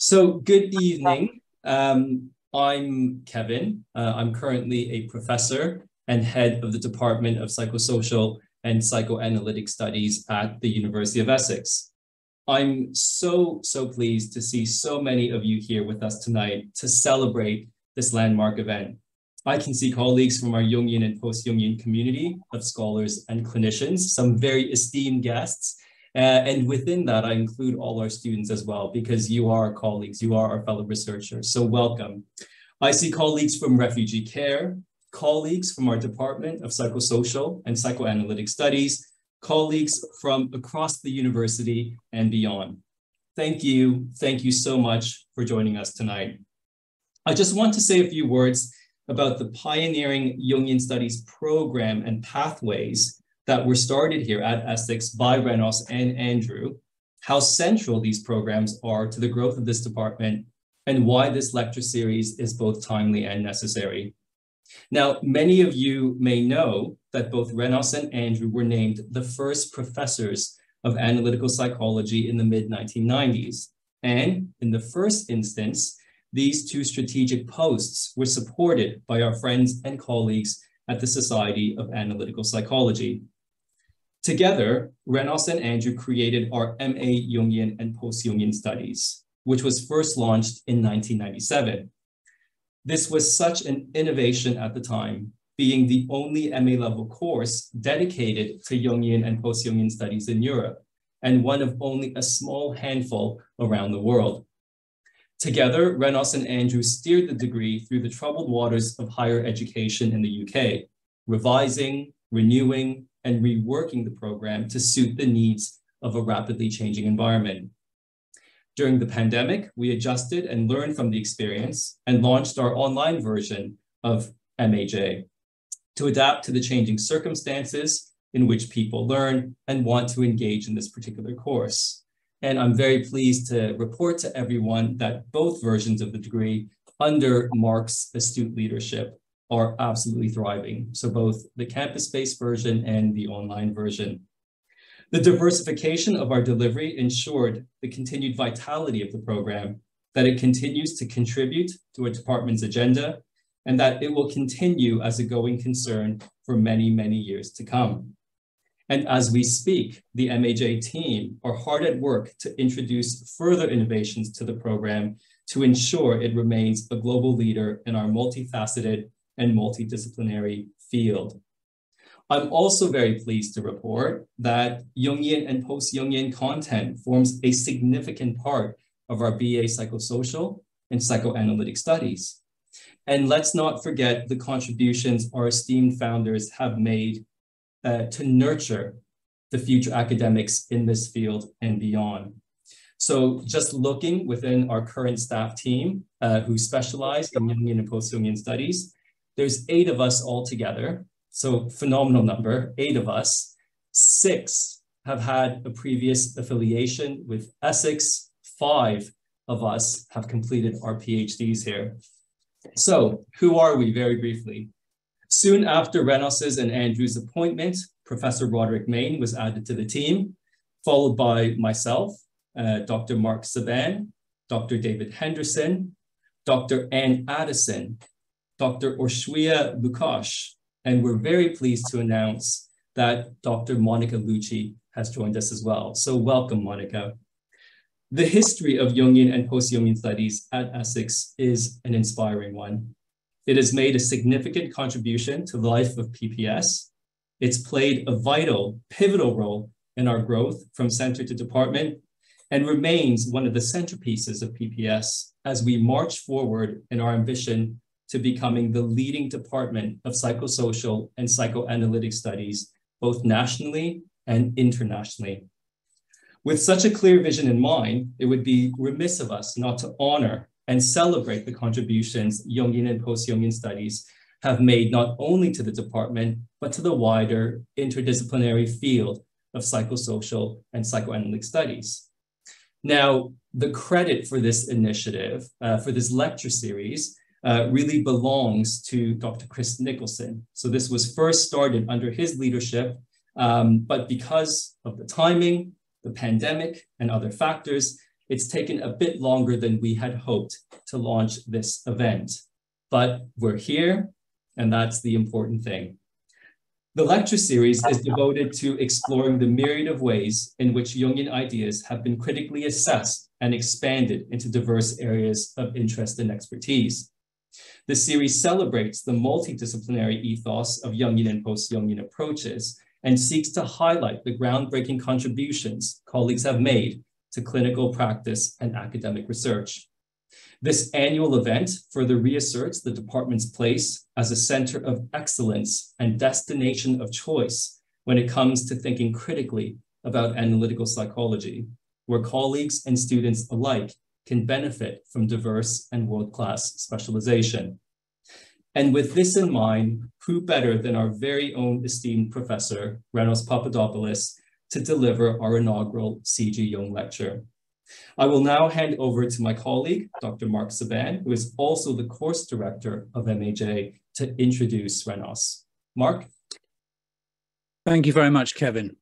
So good evening. Um, I'm Kevin. Uh, I'm currently a professor and head of the Department of Psychosocial and Psychoanalytic Studies at the University of Essex. I'm so, so pleased to see so many of you here with us tonight to celebrate this landmark event. I can see colleagues from our Jungian and post-Jungian community of scholars and clinicians, some very esteemed guests, uh, and within that, I include all our students as well, because you are our colleagues, you are our fellow researchers, so welcome. I see colleagues from refugee care, colleagues from our Department of Psychosocial and Psychoanalytic Studies, colleagues from across the university and beyond. Thank you, thank you so much for joining us tonight. I just want to say a few words about the pioneering Jungian Studies program and pathways that were started here at Essex by Renos and Andrew, how central these programs are to the growth of this department, and why this lecture series is both timely and necessary. Now, many of you may know that both Renos and Andrew were named the first professors of analytical psychology in the mid-1990s. And in the first instance, these two strategic posts were supported by our friends and colleagues at the Society of Analytical Psychology. Together, Renos and Andrew created our MA Jungian and Post-Jungian Studies, which was first launched in 1997. This was such an innovation at the time, being the only MA level course dedicated to Jungian and Post-Jungian studies in Europe, and one of only a small handful around the world. Together, Renos and Andrew steered the degree through the troubled waters of higher education in the UK, revising, renewing, and reworking the program to suit the needs of a rapidly changing environment. During the pandemic, we adjusted and learned from the experience and launched our online version of MAJ to adapt to the changing circumstances in which people learn and want to engage in this particular course. And I'm very pleased to report to everyone that both versions of the degree under Mark's astute leadership are absolutely thriving. So both the campus-based version and the online version. The diversification of our delivery ensured the continued vitality of the program, that it continues to contribute to a department's agenda, and that it will continue as a going concern for many, many years to come. And as we speak, the MAJ team are hard at work to introduce further innovations to the program to ensure it remains a global leader in our multifaceted and multidisciplinary field. I'm also very pleased to report that Jungian and post-Jungian content forms a significant part of our BA psychosocial and psychoanalytic studies. And let's not forget the contributions our esteemed founders have made uh, to nurture the future academics in this field and beyond. So just looking within our current staff team uh, who specialize in Jungian and post-Jungian studies, there's eight of us all together. So phenomenal number, eight of us. Six have had a previous affiliation with Essex. Five of us have completed our PhDs here. So who are we very briefly? Soon after Renos's and Andrew's appointment, Professor Roderick Main was added to the team, followed by myself, uh, Dr. Mark Saban, Dr. David Henderson, Dr. Ann Addison, Dr. Urshwiya Lukash, and we're very pleased to announce that Dr. Monica Lucci has joined us as well. So welcome, Monica. The history of Jungian and post-Jungian studies at Essex is an inspiring one. It has made a significant contribution to the life of PPS. It's played a vital, pivotal role in our growth from center to department and remains one of the centerpieces of PPS as we march forward in our ambition to becoming the leading department of psychosocial and psychoanalytic studies, both nationally and internationally. With such a clear vision in mind, it would be remiss of us not to honor and celebrate the contributions Jungian and post-Jungian studies have made not only to the department, but to the wider interdisciplinary field of psychosocial and psychoanalytic studies. Now, the credit for this initiative, uh, for this lecture series, uh, really belongs to Dr. Chris Nicholson. So this was first started under his leadership, um, but because of the timing, the pandemic, and other factors, it's taken a bit longer than we had hoped to launch this event. But we're here, and that's the important thing. The lecture series is devoted to exploring the myriad of ways in which Jungian ideas have been critically assessed and expanded into diverse areas of interest and expertise. The series celebrates the multidisciplinary ethos of Jungian and post-Jungian approaches and seeks to highlight the groundbreaking contributions colleagues have made to clinical practice and academic research. This annual event further reasserts the department's place as a center of excellence and destination of choice when it comes to thinking critically about analytical psychology, where colleagues and students alike can benefit from diverse and world-class specialization. And with this in mind, who better than our very own esteemed professor, Renos Papadopoulos, to deliver our inaugural C.G. Jung lecture. I will now hand over to my colleague, Dr. Mark Saban, who is also the course director of MAJ, to introduce Renos. Mark? Thank you very much, Kevin.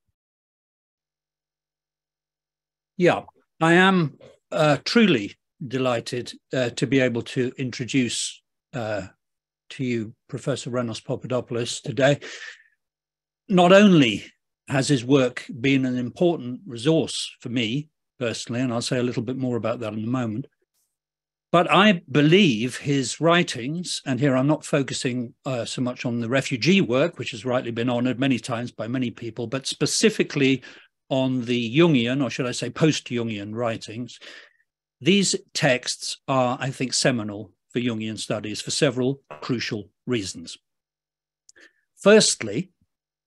Yeah, I am uh, truly delighted uh, to be able to introduce uh, to you Professor Renos Papadopoulos today. Not only has his work been an important resource for me personally, and I'll say a little bit more about that in a moment. But I believe his writings, and here I'm not focusing uh, so much on the refugee work, which has rightly been honored many times by many people, but specifically on the Jungian, or should I say post Jungian writings. These texts are, I think, seminal for Jungian studies for several crucial reasons. Firstly,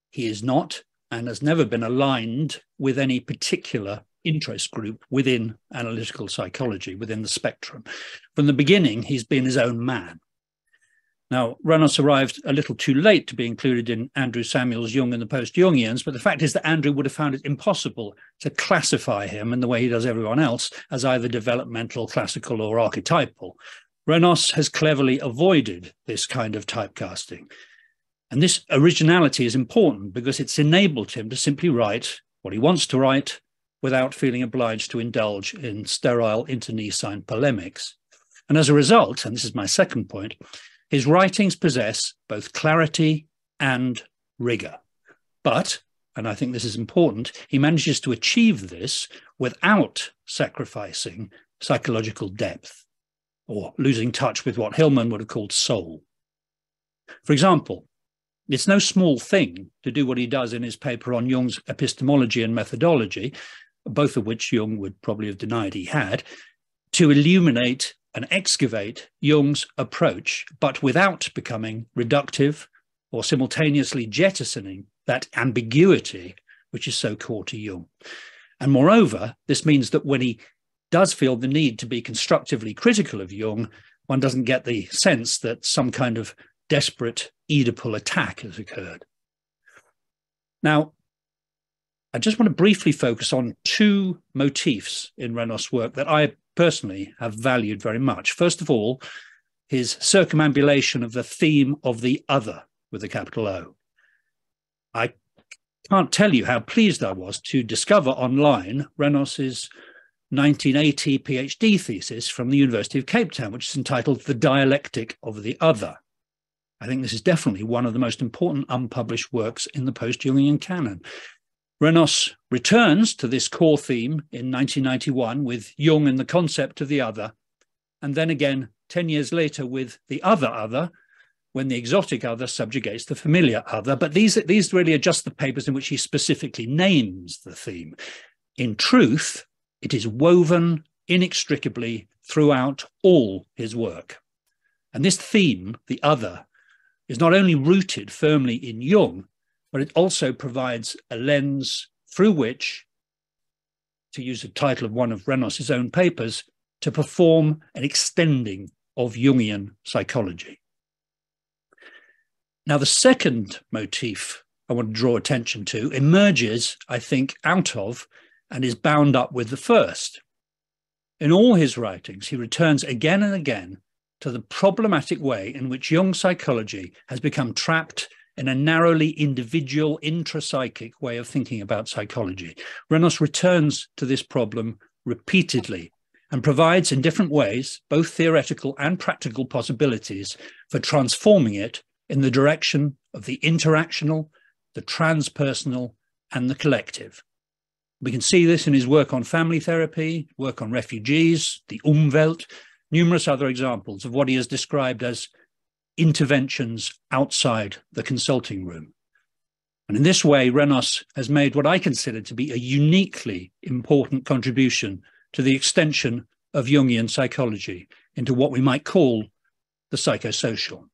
he is not and has never been aligned with any particular interest group within analytical psychology, within the spectrum. From the beginning, he's been his own man. Now, Renos arrived a little too late to be included in Andrew Samuels' Jung and the Post-Jungians, but the fact is that Andrew would have found it impossible to classify him in the way he does everyone else as either developmental, classical, or archetypal. Renos has cleverly avoided this kind of typecasting. And this originality is important because it's enabled him to simply write what he wants to write without feeling obliged to indulge in sterile internecine polemics. And as a result, and this is my second point, his writings possess both clarity and rigor. But, and I think this is important, he manages to achieve this without sacrificing psychological depth or losing touch with what Hillman would have called soul. For example, it's no small thing to do what he does in his paper on Jung's epistemology and methodology, both of which Jung would probably have denied he had, to illuminate and excavate Jung's approach, but without becoming reductive or simultaneously jettisoning that ambiguity which is so core to Jung. And moreover, this means that when he does feel the need to be constructively critical of Jung, one doesn't get the sense that some kind of desperate Oedipal attack has occurred. Now, I just want to briefly focus on two motifs in Renos' work that I personally have valued very much. First of all, his circumambulation of the theme of the other with a capital O. I can't tell you how pleased I was to discover online Renos's 1980 PhD thesis from the University of Cape Town, which is entitled The Dialectic of the Other. I think this is definitely one of the most important unpublished works in the post Jungian canon. Renos returns to this core theme in 1991 with Jung and the concept of the other, and then again 10 years later with the other other, when the exotic other subjugates the familiar other. But these, these really are just the papers in which he specifically names the theme. In truth, it is woven inextricably throughout all his work. And this theme, the other, is not only rooted firmly in Jung, but it also provides a lens through which, to use the title of one of Renos's own papers, to perform an extending of Jungian psychology. Now, the second motif I want to draw attention to emerges, I think, out of and is bound up with the first. In all his writings, he returns again and again to the problematic way in which Jung psychology has become trapped in a narrowly individual intrapsychic way of thinking about psychology. Renos returns to this problem repeatedly and provides in different ways both theoretical and practical possibilities for transforming it in the direction of the interactional, the transpersonal, and the collective. We can see this in his work on family therapy, work on refugees, the Umwelt, numerous other examples of what he has described as interventions outside the consulting room. And in this way, Renos has made what I consider to be a uniquely important contribution to the extension of Jungian psychology into what we might call the psychosocial.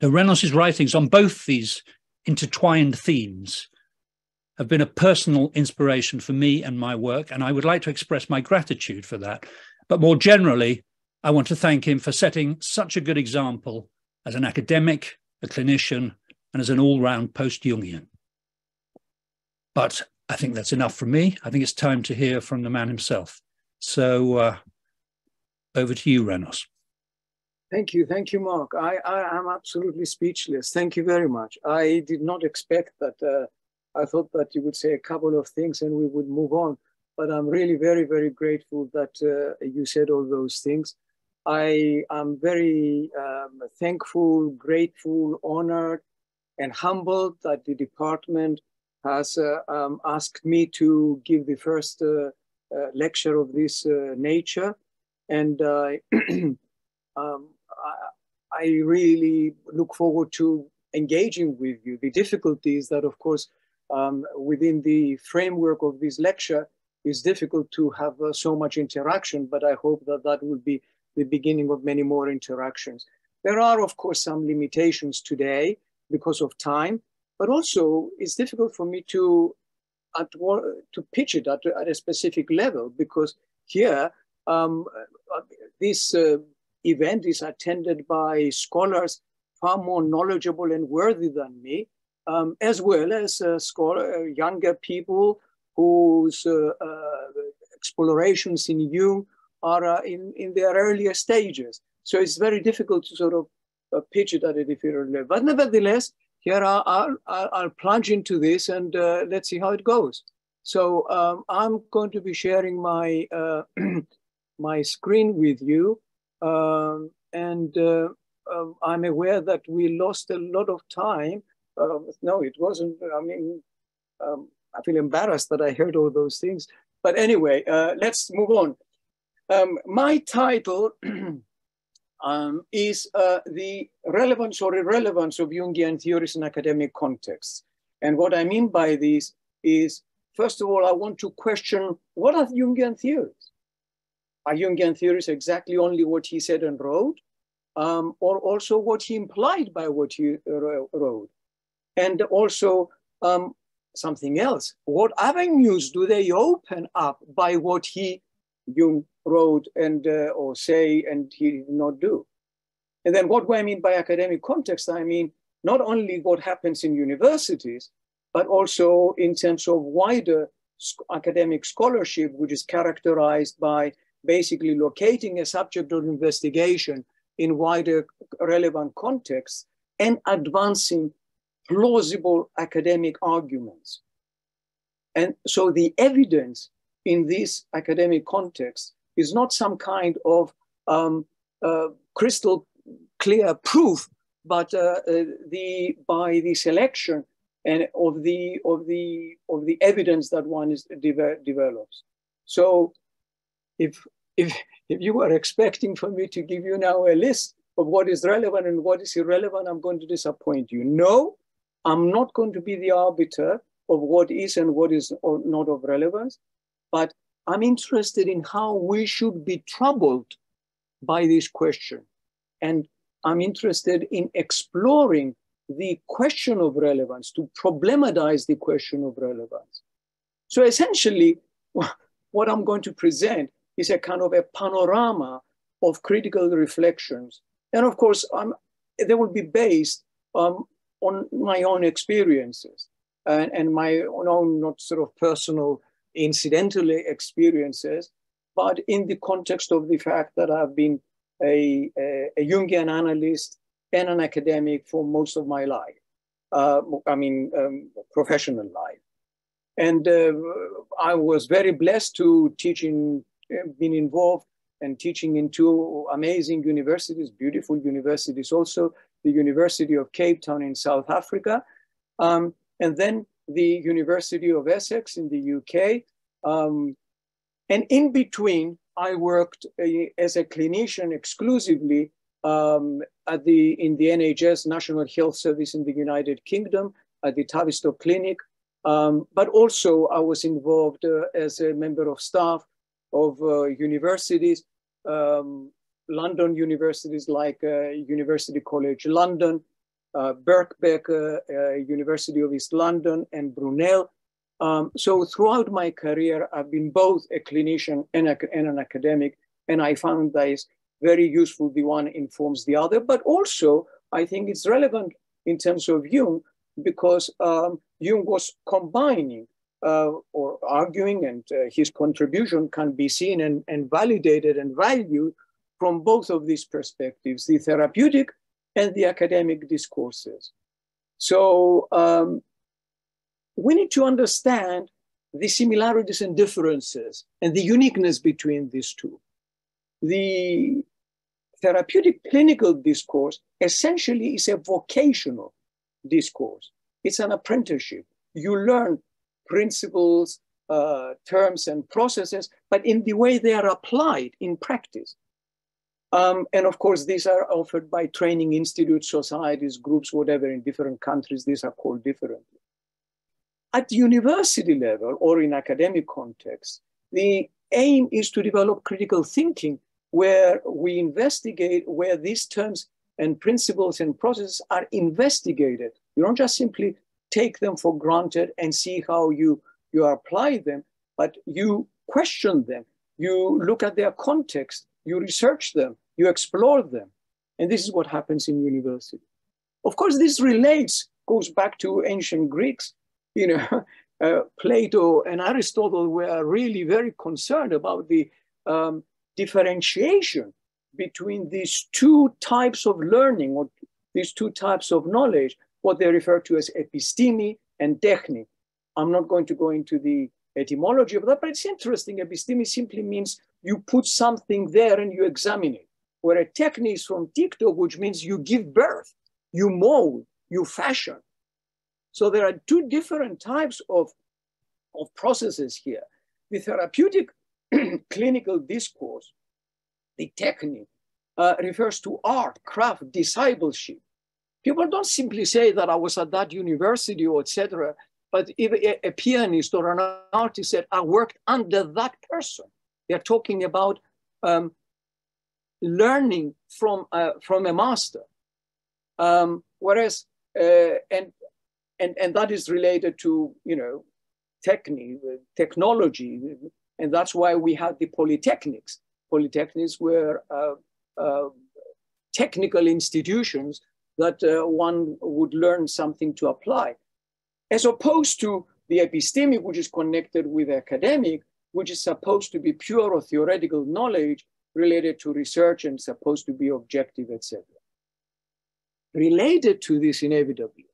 Now, Renos's writings on both these intertwined themes have been a personal inspiration for me and my work, and I would like to express my gratitude for that. But more generally, I want to thank him for setting such a good example as an academic, a clinician, and as an all round post Jungian. But I think that's enough from me. I think it's time to hear from the man himself. So uh, over to you, Renos. Thank you. Thank you, Mark. I, I am absolutely speechless. Thank you very much. I did not expect that. Uh, I thought that you would say a couple of things and we would move on. But I'm really very, very grateful that uh, you said all those things. I am very um, thankful, grateful, honored, and humbled that the department has uh, um, asked me to give the first uh, uh, lecture of this uh, nature. And um, I, I really look forward to engaging with you. The difficulty is that, of course, um, within the framework of this lecture, it's difficult to have uh, so much interaction, but I hope that that will be the beginning of many more interactions. There are, of course, some limitations today because of time, but also it's difficult for me to at, to pitch it at, at a specific level because here um, uh, this uh, event is attended by scholars far more knowledgeable and worthy than me, um, as well as uh, scholar, uh, younger people whose uh, uh, explorations in Jung are in, in their earlier stages. So it's very difficult to sort of pitch it at a different level. But nevertheless, here I'll, I'll, I'll plunge into this and uh, let's see how it goes. So um, I'm going to be sharing my, uh, my screen with you. Um, and uh, um, I'm aware that we lost a lot of time. Um, no, it wasn't, I mean, um, I feel embarrassed that I heard all those things. But anyway, uh, let's move on. Um, my title um, is uh, the relevance or irrelevance of Jungian theories in academic contexts. And what I mean by this is, first of all, I want to question what are Jungian theories? Are Jungian theories exactly only what he said and wrote, um, or also what he implied by what he wrote? And also um, something else. What avenues do they open up by what he, Jung, wrote and uh, or say and he did not do. And then what do I mean by academic context? I mean not only what happens in universities, but also in terms of wider academic scholarship, which is characterized by basically locating a subject of investigation in wider relevant contexts and advancing plausible academic arguments. And so the evidence in this academic context is not some kind of um, uh, crystal clear proof, but uh, uh, the by the selection and of the of the of the evidence that one is de- develops. So, if if if you were expecting for me to give you now a list of what is relevant and what is irrelevant, I'm going to disappoint you. No, I'm not going to be the arbiter of what is and what is not of relevance, but I'm interested in how we should be troubled by this question. And I'm interested in exploring the question of relevance, to problematize the question of relevance. So essentially, what I'm going to present is a kind of a panorama of critical reflections. And of course, um, they will be based um, on my own experiences and, and my own not sort of personal incidental experiences, but in the context of the fact that I've been a, a, a Jungian analyst and an academic for most of my life. Uh, I mean, um, professional life. And uh, I was very blessed to teach in been involved and teaching in two amazing universities, beautiful universities also, the University of Cape Town in South Africa, um, and then the University of Essex in the UK. Um, and in between, I worked uh, as a clinician exclusively um, at the, in the NHS, National Health Service in the United Kingdom, at the Tavistock Clinic. Um, but also I was involved uh, as a member of staff of uh, universities, um, London universities like uh, University College London, uh, Birkbeck uh, University of East London, and Brunel. Um, so throughout my career, I've been both a clinician and, a, and an academic, and I found that is very useful. The one informs the other, but also I think it's relevant in terms of Jung because um, Jung was combining uh, or arguing, and uh, his contribution can be seen and, and validated and valued from both of these perspectives, the therapeutic and the academic discourses. So um, we need to understand the similarities and differences and the uniqueness between these two. The therapeutic clinical discourse essentially is a vocational discourse. It's an apprenticeship. You learn principles, uh, terms, and processes, but in the way they are applied in practice. Um, and of course, these are offered by training institutes, societies, groups, whatever, in different countries, these are called differently. At university level or in academic context, the aim is to develop critical thinking where we investigate where these terms and principles and processes are investigated. You don't just simply take them for granted and see how you, you apply them, but you question them. You look at their context, you research them, you explore them. And this is what happens in university. Of course, this relates, goes back to ancient Greeks. You know, uh, Plato and Aristotle were really very concerned about the um, differentiation between these two types of learning or these two types of knowledge, what they refer to as episteme and techne. I'm not going to go into the etymology of that, but it's interesting. Episteme simply means you put something there and you examine it. Where a techne is from tikto, which means you give birth, you mold, you fashion. So there are two different types of, of processes here. The therapeutic clinical discourse, the technique, uh, refers to art, craft, discipleship. People don't simply say that I was at that university or etc. But if a, a pianist or an artist said, I worked under that person, they're talking about um, learning from, uh, from a master. Um, whereas, uh, and, and, and that is related to, you know, technique, technology, and that's why we have the polytechnics. Polytechnics were uh, uh, technical institutions that uh, one would learn something to apply, as opposed to the epistemic, which is connected with academic, which is supposed to be pure or theoretical knowledge related to research and supposed to be objective, etc. Related to this inevitably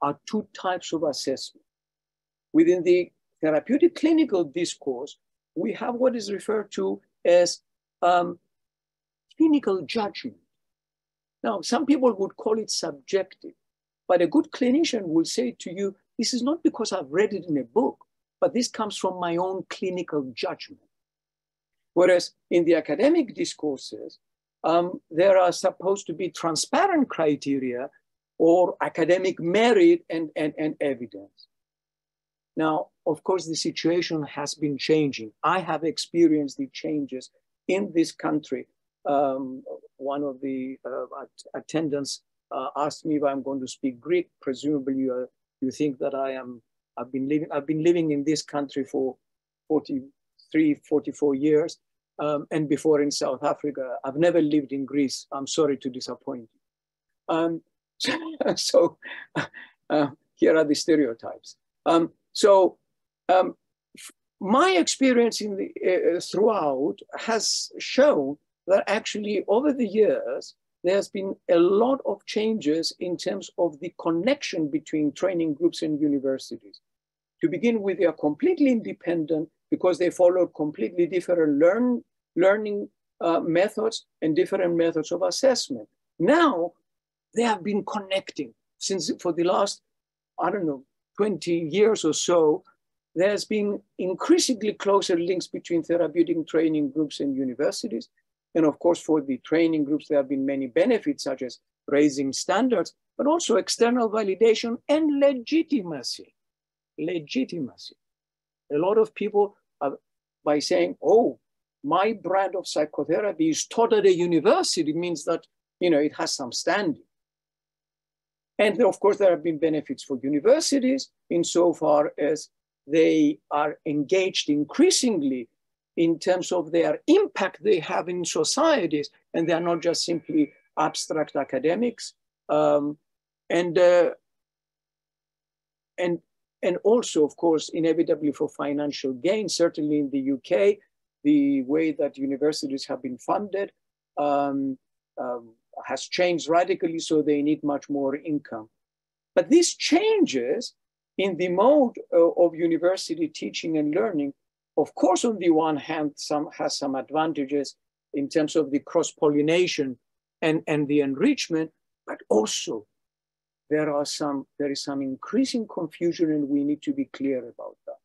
are two types of assessment. Within the therapeutic clinical discourse, we have what is referred to as um, clinical judgment. Now, some people would call it subjective, but a good clinician will say to you, this is not because I've read it in a book, but this comes from my own clinical judgment. Whereas in the academic discourses, um, there are supposed to be transparent criteria or academic merit and, and, and evidence. Now, of course, the situation has been changing. I have experienced the changes in this country. Um, one of the uh, attendants uh, asked me if I'm going to speak Greek. Presumably, uh, you think that I am. I've been living. I've been living in this country for 43, 44 years, um, and before in South Africa. I've never lived in Greece. I'm sorry to disappoint you. Um, so, uh, here are the stereotypes. Um, so um, my experience in the, uh, throughout has shown that actually over the years, there's been a lot of changes in terms of the connection between training groups and universities. To begin with, they are completely independent because they follow completely different learn, learning uh, methods and different methods of assessment. Now they have been connecting since for the last, I don't know, 20 years or so, there's been increasingly closer links between therapeutic training groups and universities. And of course, for the training groups, there have been many benefits, such as raising standards, but also external validation and legitimacy. Legitimacy. A lot of people, are, by saying, oh, my brand of psychotherapy is taught at a university, means that you know it has some standing. And of course, there have been benefits for universities insofar as they are engaged increasingly in terms of their impact they have in societies, and they are not just simply abstract academics. Um, and, uh, and, and also, of course, inevitably for financial gain, certainly in the UK, the way that universities have been funded um, um, has changed radically, so they need much more income. But these changes in the mode uh, of university teaching and learning, of course, on the one hand, some has some advantages in terms of the cross-pollination and, and the enrichment, but also there are some there is some increasing confusion and we need to be clear about that.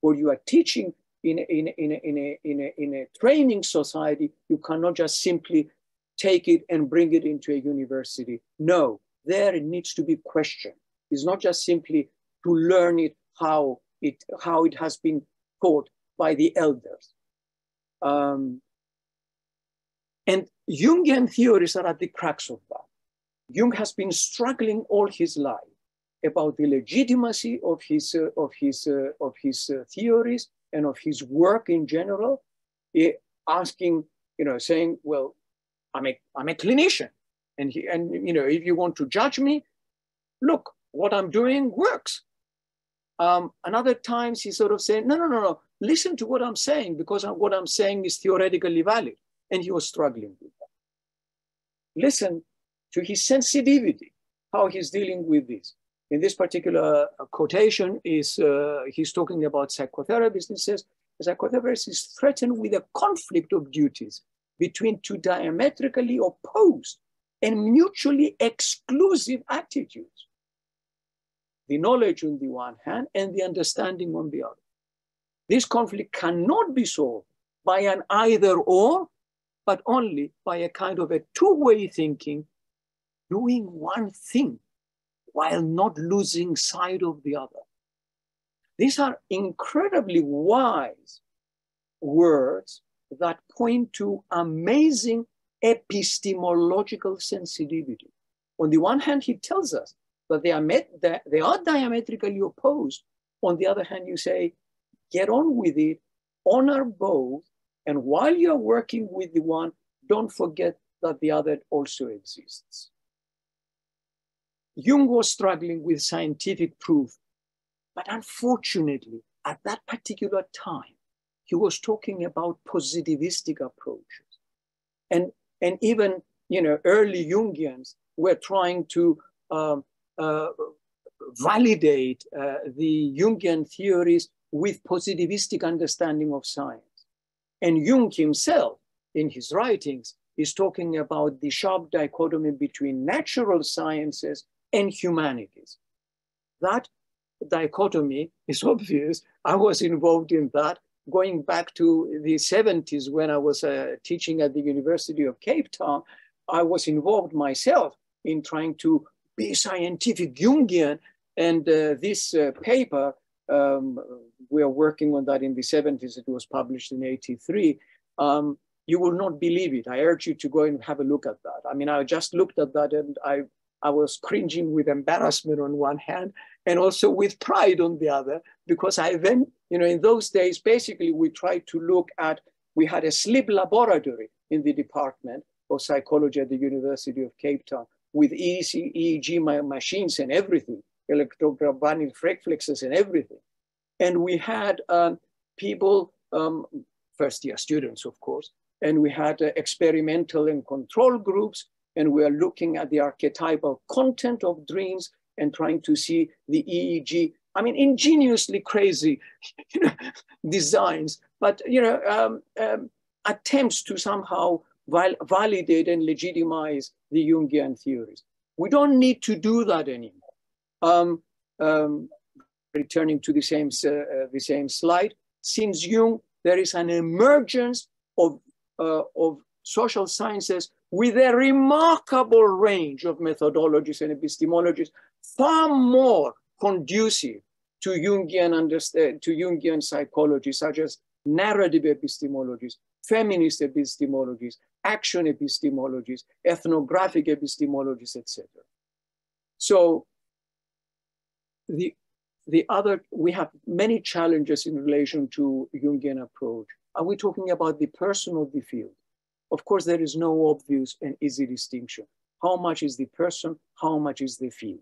What you are teaching in a, in in a, in a, in a, in a training society, you cannot just simply take it and bring it into a university. No, there it needs to be questioned. It's not just simply to learn it how it how it has been taught by the elders. Um, and Jungian theories are at the crux of that. Jung has been struggling all his life about the legitimacy of his, uh, of his, uh, of his uh, theories and of his work in general, asking, you know, saying, well, I'm a, I'm a clinician. And, he, and, you know, if you want to judge me, look, what I'm doing works. Um, and other times he sort of said, no, no, no, no, listen to what I'm saying because what I'm saying is theoretically valid. And he was struggling with that. Listen to his sensitivity, how he's dealing with this. In this particular uh, quotation is uh, he's talking about psychotherapists and says, a psychotherapist is threatened with a conflict of duties between two diametrically opposed and mutually exclusive attitudes the knowledge on the one hand and the understanding on the other. This conflict cannot be solved by an either or, but only by a kind of a two way thinking, doing one thing while not losing sight of the other. These are incredibly wise words that point to amazing epistemological sensitivity. On the one hand, he tells us that they are met, that they are diametrically opposed. On the other hand, you say, get on with it, honor both, and while you're working with the one, don't forget that the other also exists. Jung was struggling with scientific proof, but unfortunately, at that particular time, he was talking about positivistic approaches. And, and even you know, early Jungians were trying to um, uh, validate uh, the Jungian theories with positivistic understanding of science. And Jung himself, in his writings, is talking about the sharp dichotomy between natural sciences and humanities. That dichotomy is obvious. I was involved in that going back to the 70s when I was uh, teaching at the University of Cape Town. I was involved myself in trying to be scientific Jungian. And uh, this uh, paper, um, we are working on that in the 70s. It was published in 83. Um, you will not believe it. I urge you to go and have a look at that. I mean, I just looked at that and I, I was cringing with embarrassment on one hand and also with pride on the other, because I then, you know, in those days, basically we tried to look at, we had a sleep laboratory in the department of psychology at the University of Cape Town with EEG, EEG machines and everything, electrogalvanic reflexes and everything. And we had um, people, um, first year students, of course, and we had uh, experimental and control groups, and we are looking at the archetypal content of dreams and trying to see the EEG. I mean, ingeniously crazy you know, designs, but you know, um, um, attempts to somehow val validate and legitimize the Jungian theories. We don't need to do that anymore. Um, um, returning to the same, uh, uh, the same slide, since Jung, there is an emergence of, uh, of social sciences with a remarkable range of methodologies and epistemologies, far more conducive to Jungian understand, eh, to Jungian psychology, such as narrative epistemologies, feminist epistemologies, action epistemologies, ethnographic epistemologies, etc. So the, the other, we have many challenges in relation to Jungian approach. Are we talking about the person of the field? Of course, there is no obvious and easy distinction. How much is the person? How much is the field?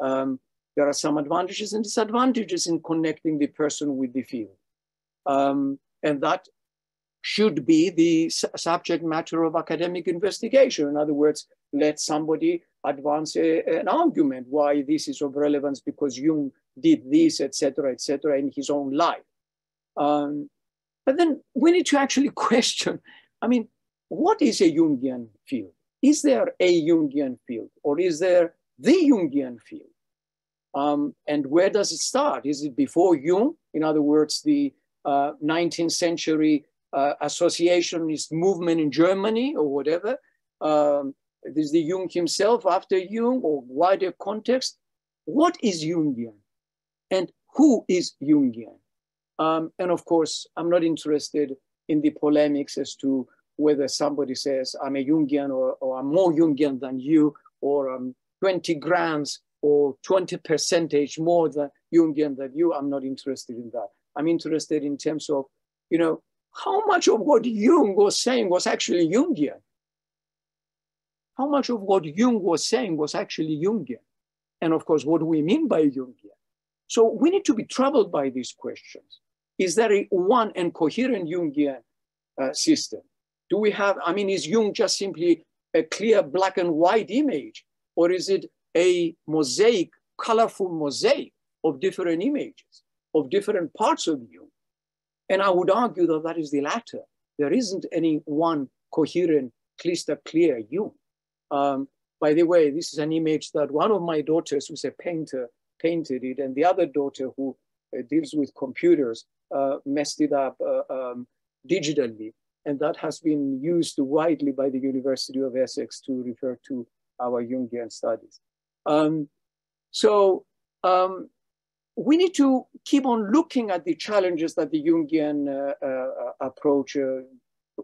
Um, there are some advantages and disadvantages in connecting the person with the field. Um, and that should be the subject matter of academic investigation. In other words, let somebody advance a, an argument why this is of relevance because Jung did this, etc., etc., in his own life. Um, but then we need to actually question, I mean, what is a Jungian field? Is there a Jungian field or is there the Jungian field? Um, and where does it start? Is it before Jung? In other words, the uh, 19th century uh, associationist movement in Germany or whatever. Um, there's the Jung himself after Jung or wider context. What is Jungian? And who is Jungian? Um, and of course, I'm not interested in the polemics as to whether somebody says I'm a Jungian or, or I'm more Jungian than you, or I'm 20 grams or 20 percentage more than Jungian than you. I'm not interested in that. I'm interested in terms of, you know, how much of what Jung was saying was actually Jungian? How much of what Jung was saying was actually Jungian? And of course, what do we mean by Jungian? So we need to be troubled by these questions. Is there a one and coherent Jungian uh, system? Do we have, I mean, is Jung just simply a clear black and white image? Or is it a mosaic, colorful mosaic of different images, of different parts of Jung? And I would argue that that is the latter. There isn't any one coherent, crystal clear you. Um, by the way, this is an image that one of my daughters, who's a painter, painted it, and the other daughter who uh, deals with computers uh, messed it up uh, um, digitally. And that has been used widely by the University of Essex to refer to our Jungian studies. Um, so um, we need to keep on looking at the challenges that the Jungian uh, uh, approach uh,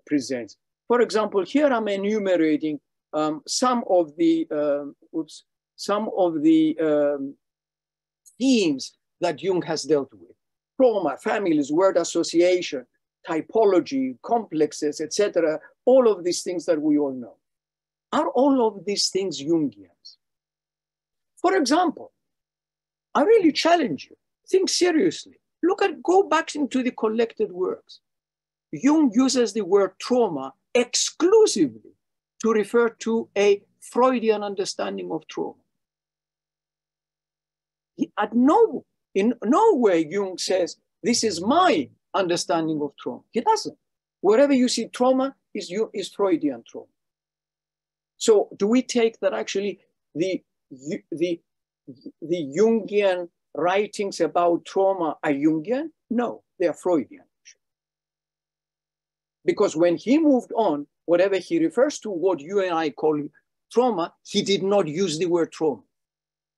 presents. For example, here I'm enumerating um, some of the um, oops, some of the um, themes that Jung has dealt with: trauma, families, word association, typology, complexes, etc. All of these things that we all know. Are all of these things Jungians? For example, I really challenge you. Think seriously. Look at, go back into the collected works. Jung uses the word trauma exclusively to refer to a Freudian understanding of trauma. He, at no, in no way Jung says, this is my understanding of trauma. He doesn't. Wherever you see trauma is, you, is Freudian trauma. So do we take that actually the, the the Jungian writings about trauma are Jungian? No, they are Freudian. Because when he moved on, whatever he refers to what you and I call trauma, he did not use the word trauma.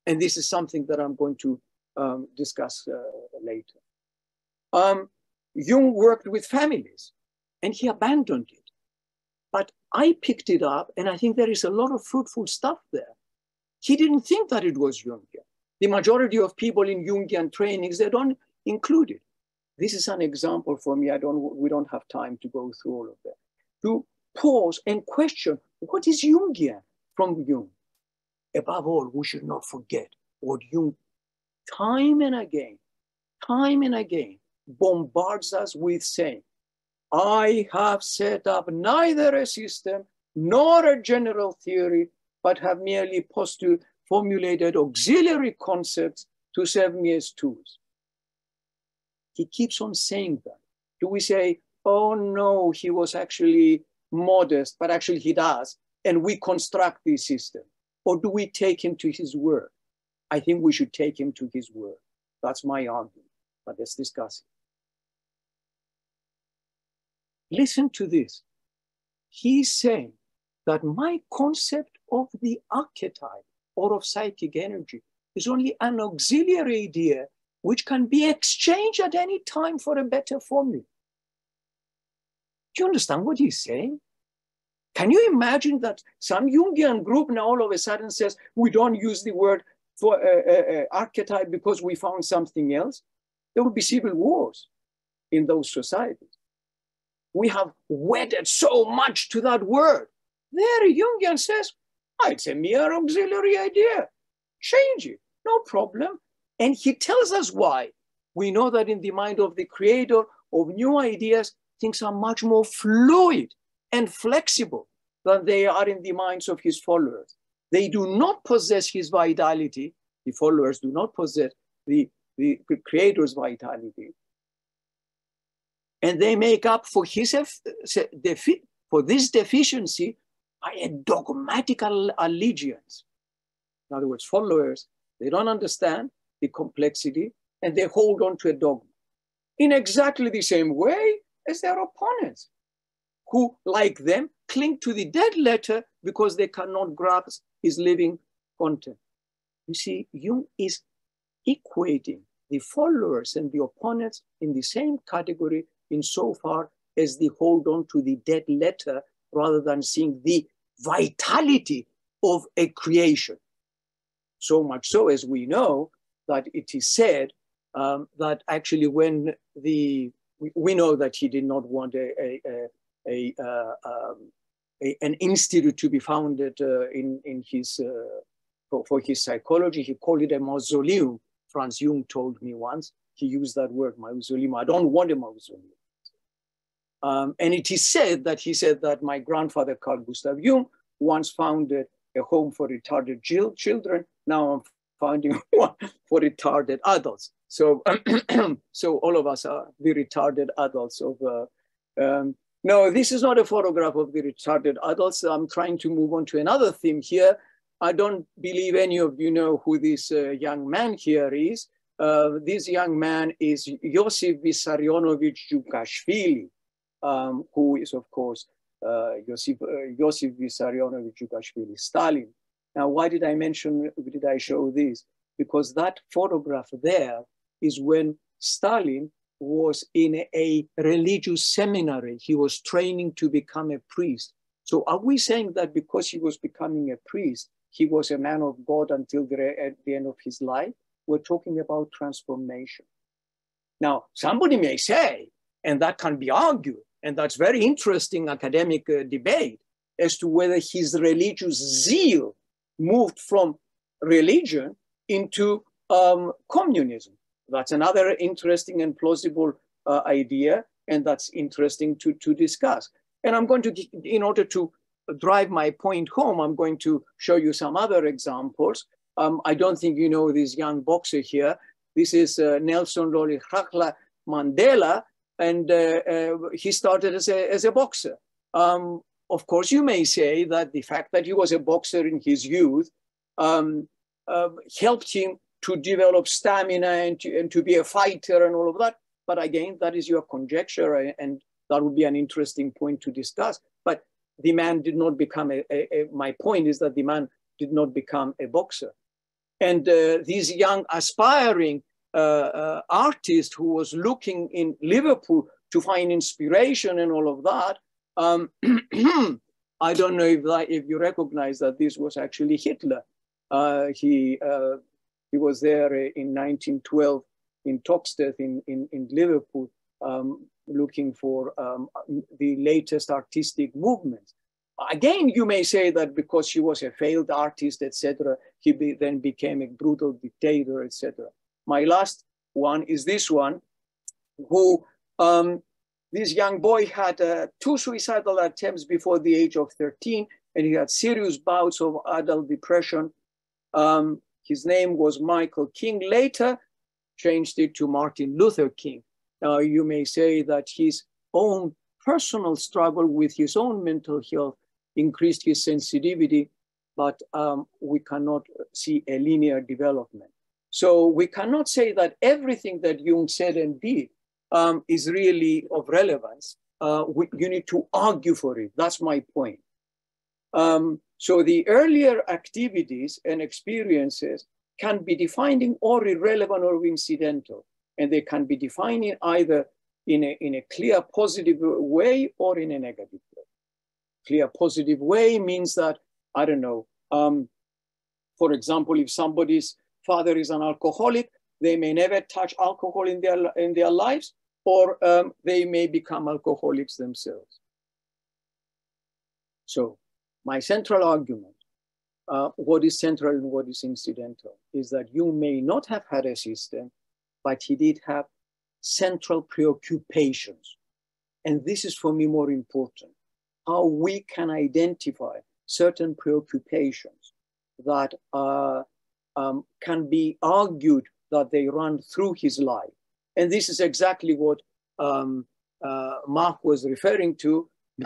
And this is something that I'm going to um, discuss uh, later. Um, Jung worked with families and he abandoned it. But I picked it up and I think there is a lot of fruitful stuff there. He didn't think that it was Jungian. The majority of people in Jungian trainings, they don't include it. This is an example for me. I don't, we don't have time to go through all of that. To pause and question, what is Jungian from Jung? Above all, we should not forget what Jung time and again, time and again bombards us with saying, I have set up neither a system nor a general theory but have merely postu- formulated auxiliary concepts to serve me as tools. He keeps on saying that. Do we say, oh no, he was actually modest, but actually he does, and we construct this system? Or do we take him to his word? I think we should take him to his word. That's my argument, but let's discuss it. Listen to this. He's saying that my concept of the archetype or of psychic energy is only an auxiliary idea which can be exchanged at any time for a better formula. Do you understand what he's saying? Can you imagine that some Jungian group now all of a sudden says, we don't use the word for uh, uh, uh, archetype because we found something else? There will be civil wars in those societies. We have wedded so much to that word. There, Jungian says, oh, it's a mere auxiliary idea. Change it, no problem. And he tells us why. We know that in the mind of the creator of new ideas, things are much more fluid and flexible than they are in the minds of his followers. They do not possess his vitality. The followers do not possess the, the creator's vitality. And they make up for his for this deficiency by a dogmatical allegiance. In other words, followers, they don't understand the complexity and they hold on to a dogma in exactly the same way as their opponents, who, like them, cling to the dead letter because they cannot grasp his living content. You see, Jung is equating the followers and the opponents in the same category insofar as they hold on to the dead letter rather than seeing the vitality of a creation. So much so as we know that it is said um, that actually when the, we, know that he did not want a, a, a, a, uh, um, a an institute to be founded uh, in, in his, uh, for, for, his psychology, he called it a mausoleum. Franz Jung told me once, he used that word, mausoleum. I don't want a mausoleum. Um, and it is said that he said that my grandfather, Carl Gustav Jung, once founded a home for retarded children. Now I'm finding one for retarded adults. So, so all of us are the retarded adults of. Uh, um, no, this is not a photograph of the retarded adults. I'm trying to move on to another theme here. I don't believe any of you know who this uh, young man here is. Uh, this young man is Yosif Vissarionovich Jugashvili, um, who is, of course, uh, Yosif, uh, Yosif Vissarionovich Jugashvili, Stalin. Now, why did I mention, did I show this? Because that photograph there is when Stalin was in a religious seminary. He was training to become a priest. So are we saying that because he was becoming a priest, he was a man of God until the, at the end of his life? We're talking about transformation. Now, somebody may say, and that can be argued, and that's very interesting academic uh, debate as to whether his religious zeal moved from religion into um, communism. That's another interesting and plausible uh, idea, and that's interesting to, to discuss. And I'm going to, in order to drive my point home, I'm going to show you some other examples. Um, I don't think you know this young boxer here. This is uh, Nelson Rolihlahla Mandela, and uh, uh, he started as a, as a boxer. Um, of course, you may say that the fact that he was a boxer in his youth um, uh, helped him to develop stamina and to, and to be a fighter and all of that. But again, that is your conjecture, and that would be an interesting point to discuss. But the man did not become a, a, a my point is that the man did not become a boxer. And uh, these young aspiring artist who was looking in Liverpool to find inspiration and all of that, um, I don't know if, that, if you recognize that this was actually Hitler. Uh, he, uh, he was there in 1912 in Toxteth in, in, in Liverpool um, looking for um, the latest artistic movements. Again, you may say that because he was a failed artist, etc., he be, then became a brutal dictator, etc. My last one is this one, who um, this young boy had uh, two suicidal attempts before the age of 13, and he had serious bouts of adult depression. Um, his name was Michael King. Later, changed it to Martin Luther King. Now, you may say that his own personal struggle with his own mental health increased his sensitivity, but um, we cannot see a linear development. So we cannot say that everything that Jung said and did um, is really of relevance. Uh, we, you need to argue for it. That's my point. Um, so the earlier activities and experiences can be defining or irrelevant or incidental, and they can be defining either in a, in a clear positive way or in a negative way. Clear positive way means that, I don't know, um, for example, if somebody's father is an alcoholic, they may never touch alcohol in their, in their lives, or um, they may become alcoholics themselves. So my central argument, uh, what is central and what is incidental, is that you may not have had a system, but he did have central preoccupations. And this is for me more important, how we can identify certain preoccupations that uh, um, can be argued that they run through his life. And this is exactly what um, uh, Mark was referring to.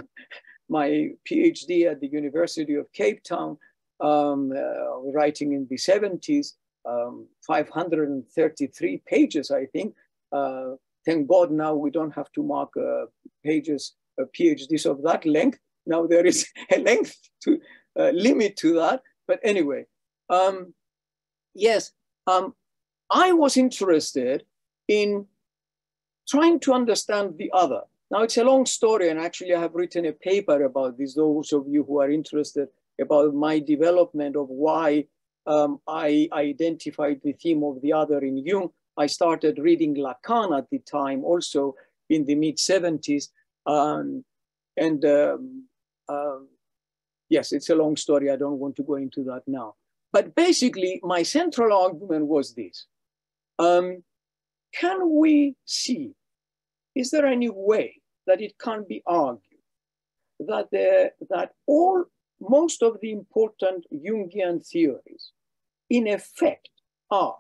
My PhD at the University of Cape Town, um, uh, writing in the 70s, um, 533 pages, I think. Uh, thank God now we don't have to mark uh, pages, uh, PhDs of that length. Now there is a length to uh, limit to that. But anyway, um, yes, um, I was interested in trying to understand the other. Now it's a long story, and actually I have written a paper about this. Those of you who are interested about my development of why um, I identified the theme of the other in Jung. I started reading Lacan at the time, also in the mid 70s. Um, and um, uh, yes, it's a long story. I don't want to go into that now. But basically, my central argument was this. Um, can we see, is there any way that it can be argued that, the, that all, most of the important Jungian theories, in effect, are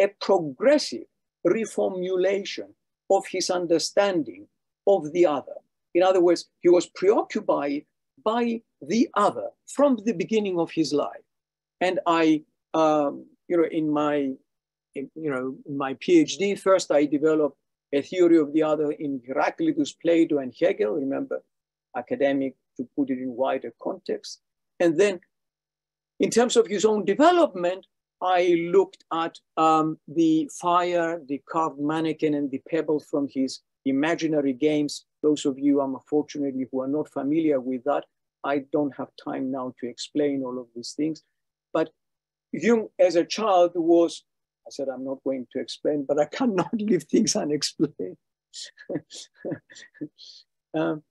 a progressive reformulation of his understanding of the other. In other words, he was preoccupied by the other from the beginning of his life. And I, um, you know, in my, in, you know, my PhD, first I developed a theory of the other in Heraclitus, Plato, and Hegel. Remember, academic to put it in wider context. And then, in terms of his own development, I looked at um, the fire, the carved mannequin, and the pebbles from his imaginary games. Those of you, unfortunately, who are not familiar with that, I don't have time now to explain all of these things. But Jung, as a child, was, I said, I'm not going to explain, but I cannot leave things unexplained. um,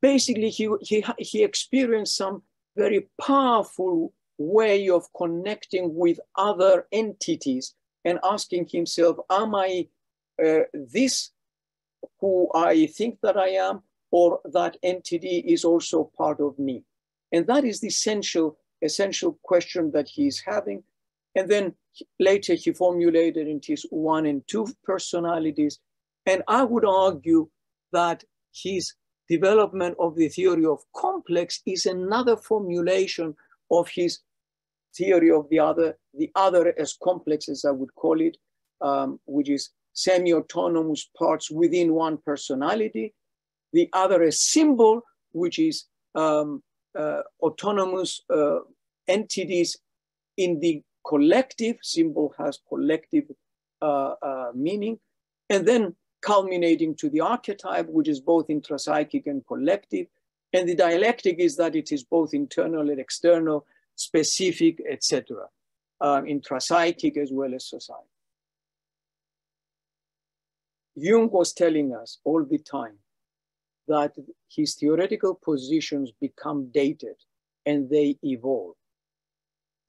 basically, he, he, he experienced some very powerful way of connecting with other entities and asking himself, am I uh, this who I think that I am, or that entity is also part of me? And that is the essential, essential question that he's having. And then later he formulated into his one and two personalities. And I would argue that his development of the theory of complex is another formulation of his theory of the other, the other as complex as I would call it, um, which is semi-autonomous parts within one personality. The other as symbol, which is um, autonomous uh, entities in the collective. Symbol has collective uh, uh meaning. And then culminating to the archetype, which is both intrapsychic and collective. And the dialectic is that it is both internal and external, specific, etc., um, intrapsychic as well as society. Jung was telling us all the time that his theoretical positions become dated and they evolve.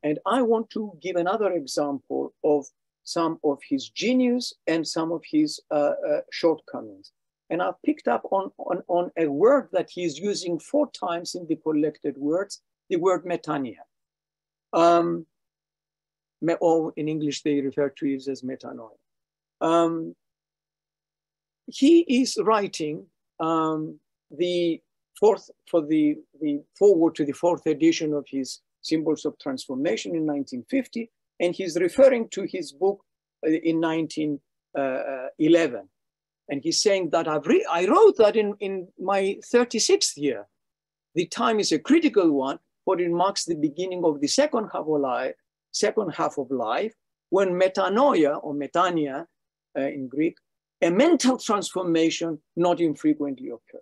And I want to give another example of some of his genius and some of his uh, uh, shortcomings. And I've picked up on, on, on a word that he's using four times in the collected works, the word metania. Um, or in English, they refer to it as metanoia. Um, he is writing um, the fourth, for the, the forward to the fourth edition of his Symbols of Transformation in 1950, and he's referring to his book uh, in 1911. And he's saying that I've I wrote that in, in my 36th year. The time is a critical one, for it marks the beginning of the second half of life, second half of life, when metanoia or metania uh, in Greek, a mental transformation not infrequently occurs.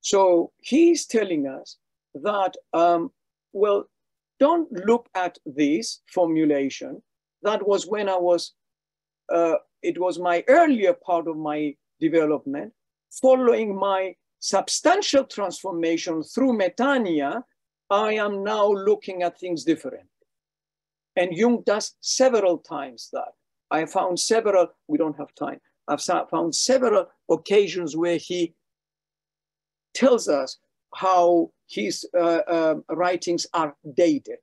So he's telling us that, um, well, don't look at this formulation. That was when I was, uh, it was my earlier part of my development, following my substantial transformation through metania, I am now looking at things differently. And Jung does several times that. I found several, we don't have time, I've found several occasions where he tells us how his uh, uh, writings are dated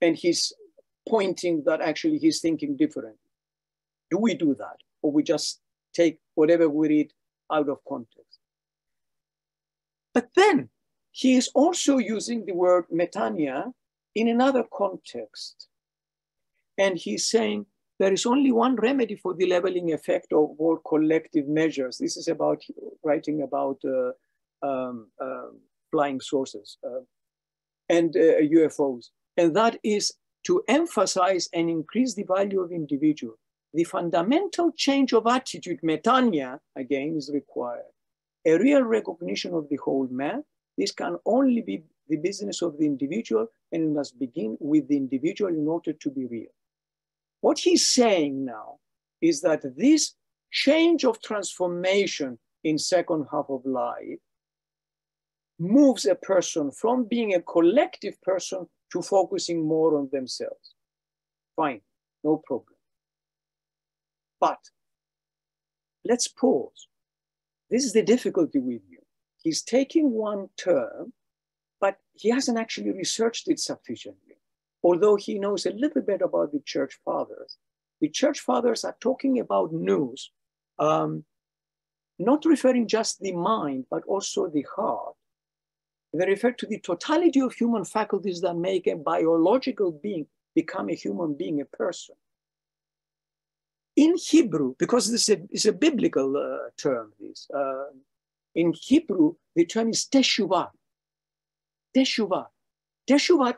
and he's pointing that actually he's thinking differently. Do we do that? Or we just take whatever we read out of context? But then he is also using the word metania in another context. And he's saying there is only one remedy for the leveling effect of all collective measures. This is about writing about uh, um, uh, flying saucers uh, and UFOs. Uh, and that is to emphasize and increase the value of individual. The fundamental change of attitude, metania, again, is required. A real recognition of the whole man. This can only be the business of the individual and must begin with the individual in order to be real. What he's saying now is that this change of transformation in second half of life moves a person from being a collective person to focusing more on themselves. Fine, no problem. But let's pause. This is the difficulty with you. He's taking one term, but he hasn't actually researched it sufficiently although he knows a little bit about the church fathers, the church fathers are talking about nous, um, not referring just the mind, but also the heart. They refer to the totality of human faculties that make a biological being become a human being, a person. In Hebrew, because this is a, a biblical uh, term, this, uh, in Hebrew, the term is teshuvah. Teshuvah. Teshuvah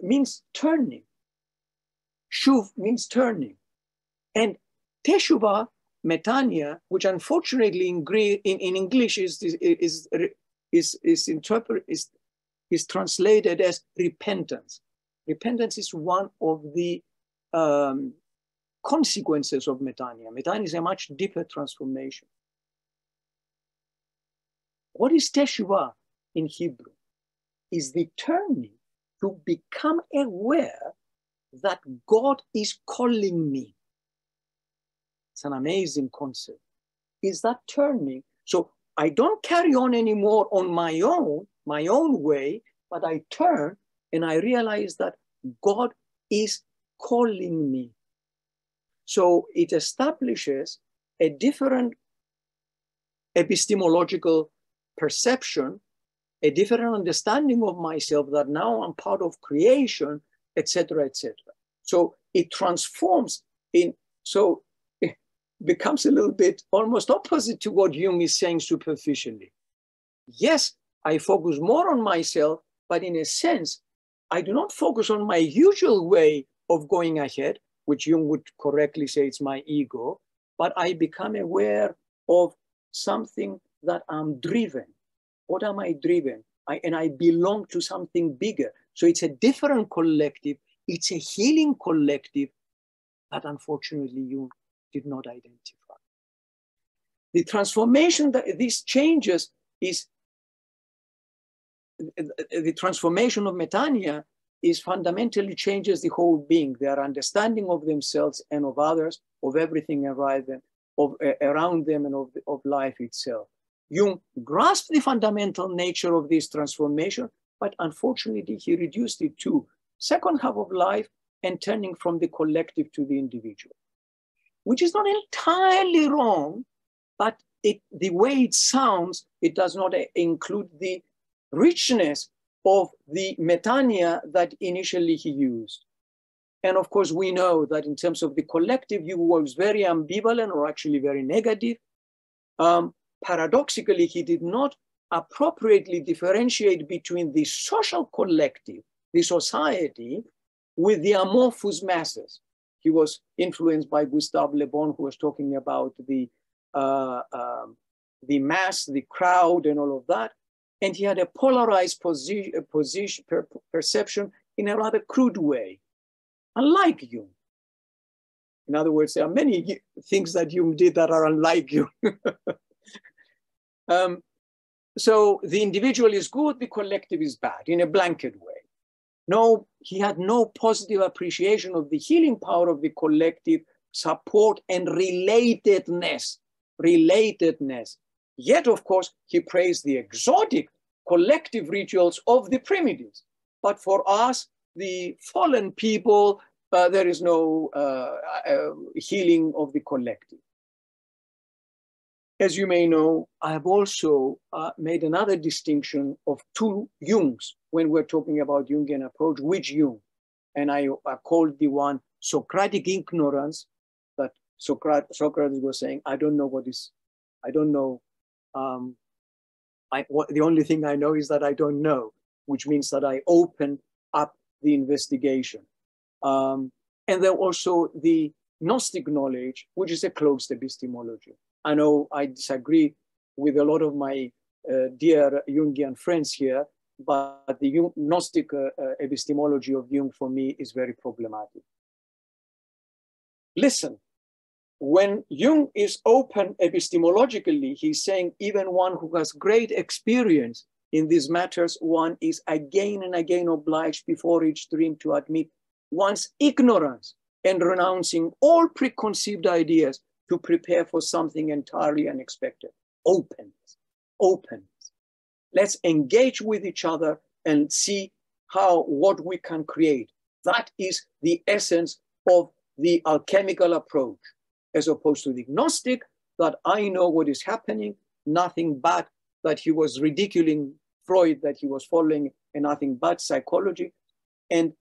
means turning. Shuv means turning. And Teshuvah, metania, which unfortunately in, Greek, in, in English is, is, is, is, interpret, is, is translated as repentance. Repentance is one of the um, consequences of metania. Metania is a much deeper transformation. What is teshuvah in Hebrew? Is the turning to become aware that God is calling me. It's an amazing concept. Is that turning? So I don't carry on anymore on my own, my own way, but I turn and I realize that God is calling me. So it establishes a different epistemological perception a different understanding of myself that now I'm part of creation, etc., etc. So it transforms in, so it becomes a little bit almost opposite to what Jung is saying superficially. Yes, I focus more on myself, but in a sense, I do not focus on my usual way of going ahead, which Jung would correctly say it's my ego, but I become aware of something that I'm driven what am I driven? I, and I belong to something bigger. So it's a different collective. It's a healing collective that unfortunately you did not identify. The transformation that these changes is the transformation of metania is fundamentally changes the whole being, their understanding of themselves and of others, of everything around them, of, uh, around them and of, of life itself. Jung grasped the fundamental nature of this transformation, but unfortunately he reduced it to second half of life and turning from the collective to the individual, which is not entirely wrong, but it, the way it sounds, it does not include the richness of the metania that initially he used. And of course, we know that in terms of the collective, Jung was very ambivalent or actually very negative. Um, paradoxically, he did not appropriately differentiate between the social collective, the society, with the amorphous masses. He was influenced by Gustave Le Bon, who was talking about the, uh, um, the mass, the crowd, and all of that. And he had a polarized posi position, per perception in a rather crude way, unlike Jung. In other words, there are many things that Jung did that are unlike Jung. um, so the individual is good, the collective is bad in a blanket way. No, he had no positive appreciation of the healing power of the collective support and relatedness, relatedness. Yet, of course, he praised the exotic collective rituals of the primitives. But for us, the fallen people, uh, there is no uh, uh, healing of the collective. As you may know, I have also uh, made another distinction of two Jungs when we're talking about Jungian approach, which Jung? And I, I called the one Socratic ignorance that Socrates, Socrates was saying, I don't know what is, I don't know. Um, I, what, the only thing I know is that I don't know, which means that I open up the investigation. Um, and then also the Gnostic knowledge, which is a closed epistemology. I know I disagree with a lot of my uh, dear Jungian friends here, but the Gnostic uh, uh, epistemology of Jung for me is very problematic. Listen, when Jung is open epistemologically, he's saying even one who has great experience in these matters, one is again and again obliged before each dream to admit one's ignorance and renouncing all preconceived ideas to prepare for something entirely unexpected. Openness, openness. Let's engage with each other and see how what we can create. That is the essence of the alchemical approach, as opposed to the Gnostic that I know what is happening, nothing but that he was ridiculing Freud, that he was following and nothing but psychology. And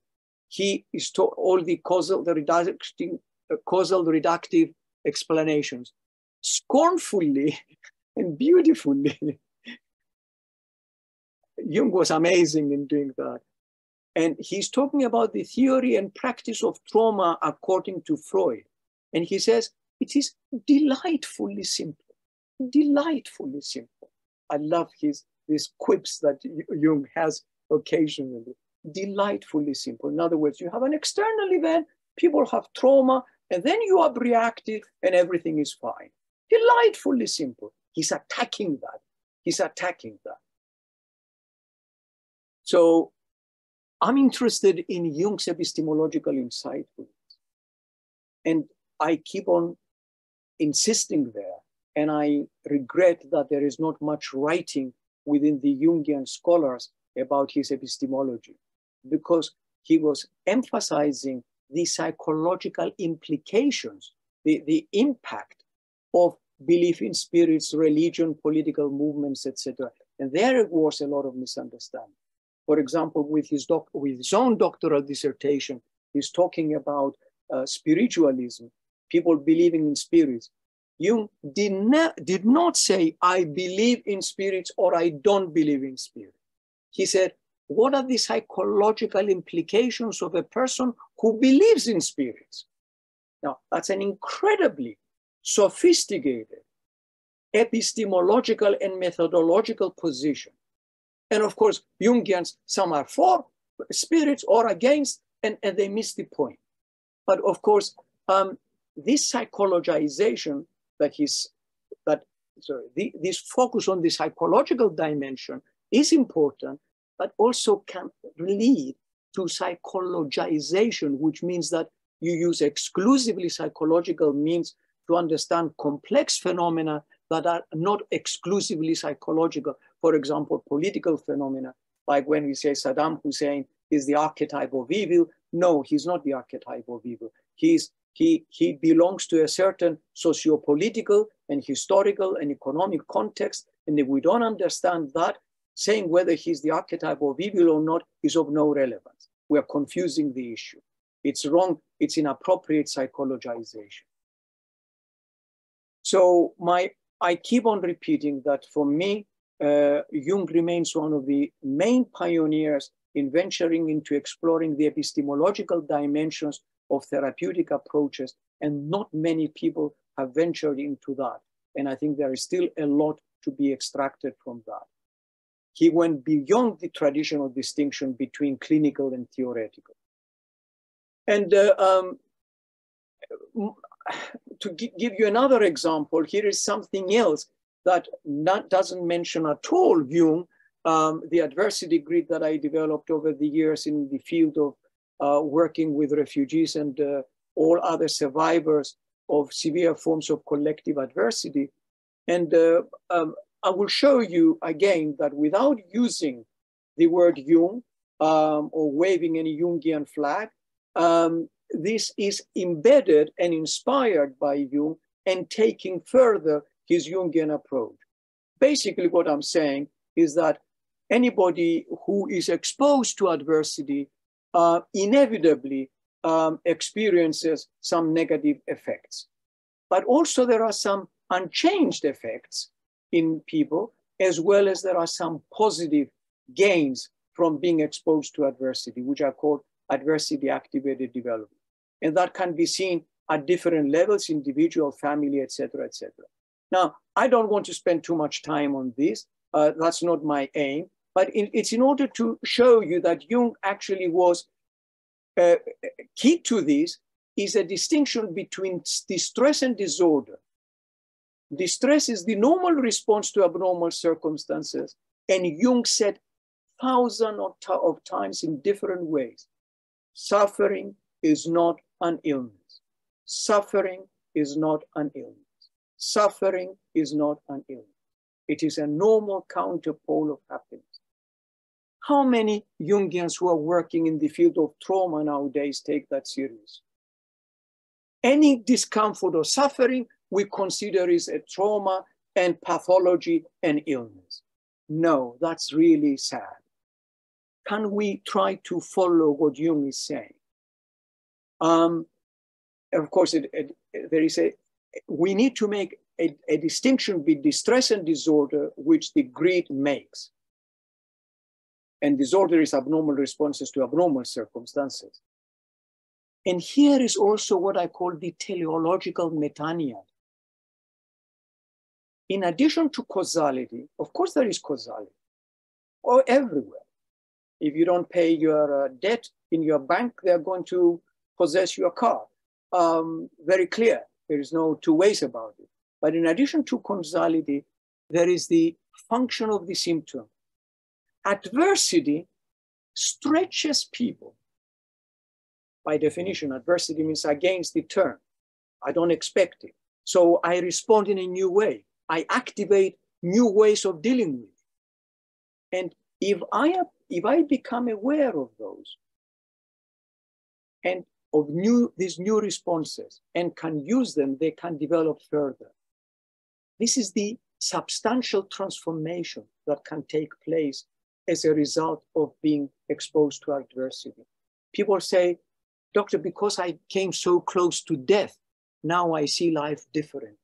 he is to all the causal, the reductive, uh, causal reductive explanations scornfully and beautifully. Jung was amazing in doing that. And he's talking about the theory and practice of trauma according to Freud. And he says it is delightfully simple, delightfully simple. I love his these quips that Jung has occasionally. Delightfully simple. In other words, you have an external event, people have trauma, and then you are reactive and everything is fine. Delightfully simple. He's attacking that. He's attacking that. So I'm interested in Jung's epistemological insight. And I keep on insisting there. And I regret that there is not much writing within the Jungian scholars about his epistemology because he was emphasizing the psychological implications, the, the impact of belief in spirits, religion, political movements, etc. And there was a lot of misunderstanding. For example, with his, doc, with his own doctoral dissertation, he's talking about uh, spiritualism, people believing in spirits. Jung did not, did not say, I believe in spirits or I don't believe in spirits. He said, what are the psychological implications of a person who believes in spirits? Now, that's an incredibly sophisticated epistemological and methodological position. And of course, Jungians, some are for spirits or against, and, and they miss the point. But of course, um, this psychologization that he's, that, sorry, the, this focus on the psychological dimension is important but also can lead to psychologization, which means that you use exclusively psychological means to understand complex phenomena that are not exclusively psychological. For example, political phenomena, like when we say Saddam Hussein is the archetype of evil. No, he's not the archetype of evil. He's he, he belongs to a certain socio-political and historical and economic context. And if we don't understand that, saying whether he's the archetype of evil or not is of no relevance. We are confusing the issue. It's wrong, it's inappropriate psychologization. So my, I keep on repeating that for me, uh, Jung remains one of the main pioneers in venturing into exploring the epistemological dimensions of therapeutic approaches, and not many people have ventured into that. And I think there is still a lot to be extracted from that. He went beyond the traditional distinction between clinical and theoretical. And uh, um, to give you another example, here is something else that not, doesn't mention at all Jung, um, the adversity grid that I developed over the years in the field of uh, working with refugees and uh, all other survivors of severe forms of collective adversity. And uh, um, I will show you again that without using the word Jung um, or waving any Jungian flag, um, this is embedded and inspired by Jung and taking further his Jungian approach. Basically, what I'm saying is that anybody who is exposed to adversity uh, inevitably um, experiences some negative effects. But also, there are some unchanged effects in people, as well as there are some positive gains from being exposed to adversity, which are called adversity activated development. And that can be seen at different levels, individual, family, etc., etc. Now, I don't want to spend too much time on this. Uh, that's not my aim. But in, it's in order to show you that Jung actually was uh, key to this is a distinction between distress and disorder. Distress is the normal response to abnormal circumstances. And Jung said thousands of times in different ways, suffering is not an illness. Suffering is not an illness. Suffering is not an illness. It is a normal counterpole of happiness. How many Jungians who are working in the field of trauma nowadays take that serious? Any discomfort or suffering we consider is a trauma and pathology and illness. No, that's really sad. Can we try to follow what Jung is saying? Um, of course, it, it, there is a, we need to make a, a distinction between distress and disorder, which the grid makes. And disorder is abnormal responses to abnormal circumstances. And here is also what I call the teleological metanoia. In addition to causality, of course, there is causality, or everywhere. If you don't pay your uh, debt in your bank, they're going to possess your car. Um, very clear. There is no two ways about it. But in addition to causality, there is the function of the symptom. Adversity stretches people. By definition, adversity means against the turn. I don't expect it. So I respond in a new way. I activate new ways of dealing with it. And if I, if I become aware of those and of new, these new responses and can use them, they can develop further. This is the substantial transformation that can take place as a result of being exposed to adversity. People say, Doctor, because I came so close to death, now I see life differently.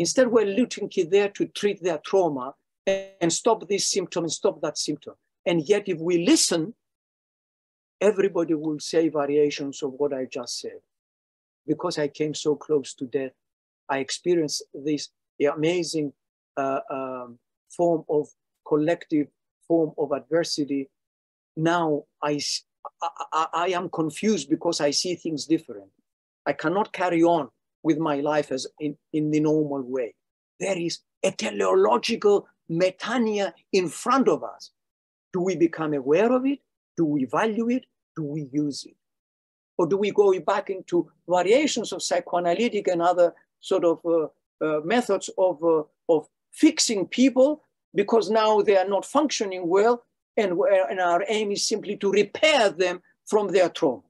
Instead, we're looking there to treat their trauma and stop this symptom and stop that symptom. And yet, if we listen, everybody will say variations of what I just said. Because I came so close to death, I experienced this amazing uh, um, form of collective form of adversity. Now I, I, I am confused because I see things different. I cannot carry on with my life as in, in the normal way. There is a teleological metania in front of us. Do we become aware of it? Do we value it? Do we use it? Or do we go back into variations of psychoanalytic and other sort of uh, uh, methods of, uh, of fixing people because now they are not functioning well and, and our aim is simply to repair them from their trauma.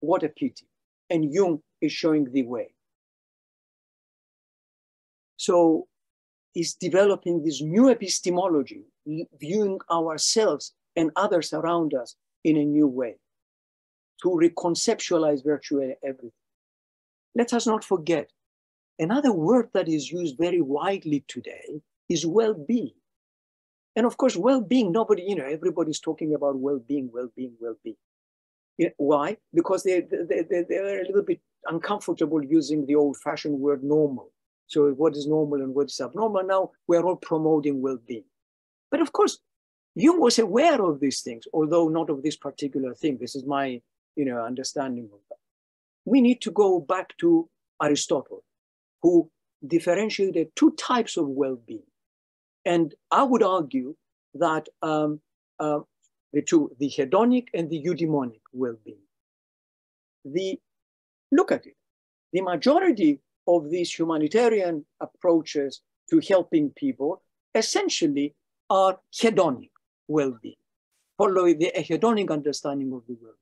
What a pity. and Jung is showing the way. So is developing this new epistemology, viewing ourselves and others around us in a new way to reconceptualize virtually everything. Let us not forget, another word that is used very widely today is well-being. And of course, well-being, nobody, you know, everybody's talking about well-being, well-being, well-being. Yeah, why? Because they, they, they, they're a little bit uncomfortable using the old-fashioned word normal. So what is normal and what is abnormal? Now we're all promoting well-being. But of course, Jung was aware of these things, although not of this particular thing. This is my you know, understanding of that. We need to go back to Aristotle, who differentiated two types of well-being. And I would argue that um, uh, the two, the hedonic and the eudaimonic well-being. The, look at it, the majority of these humanitarian approaches to helping people essentially are hedonic well-being, following the hedonic understanding of the world,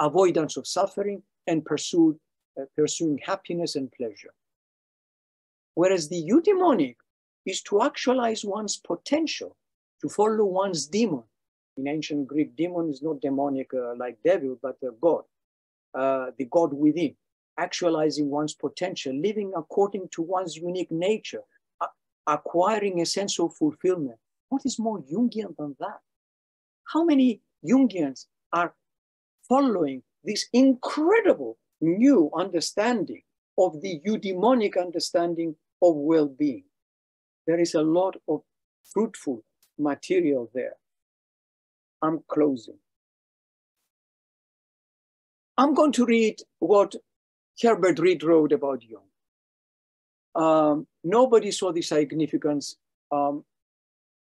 avoidance of suffering and uh, pursuing happiness and pleasure. Whereas the eudaimonic is to actualize one's potential, to follow one's demon. In ancient Greek, demon is not demonic uh, like devil, but a god, uh, the god within actualizing one's potential, living according to one's unique nature, acquiring a sense of fulfillment. What is more Jungian than that? How many Jungians are following this incredible new understanding of the eudaimonic understanding of well-being? There is a lot of fruitful material there. I'm closing. I'm going to read what Herbert Read wrote about Jung. Um, nobody saw the significance, um,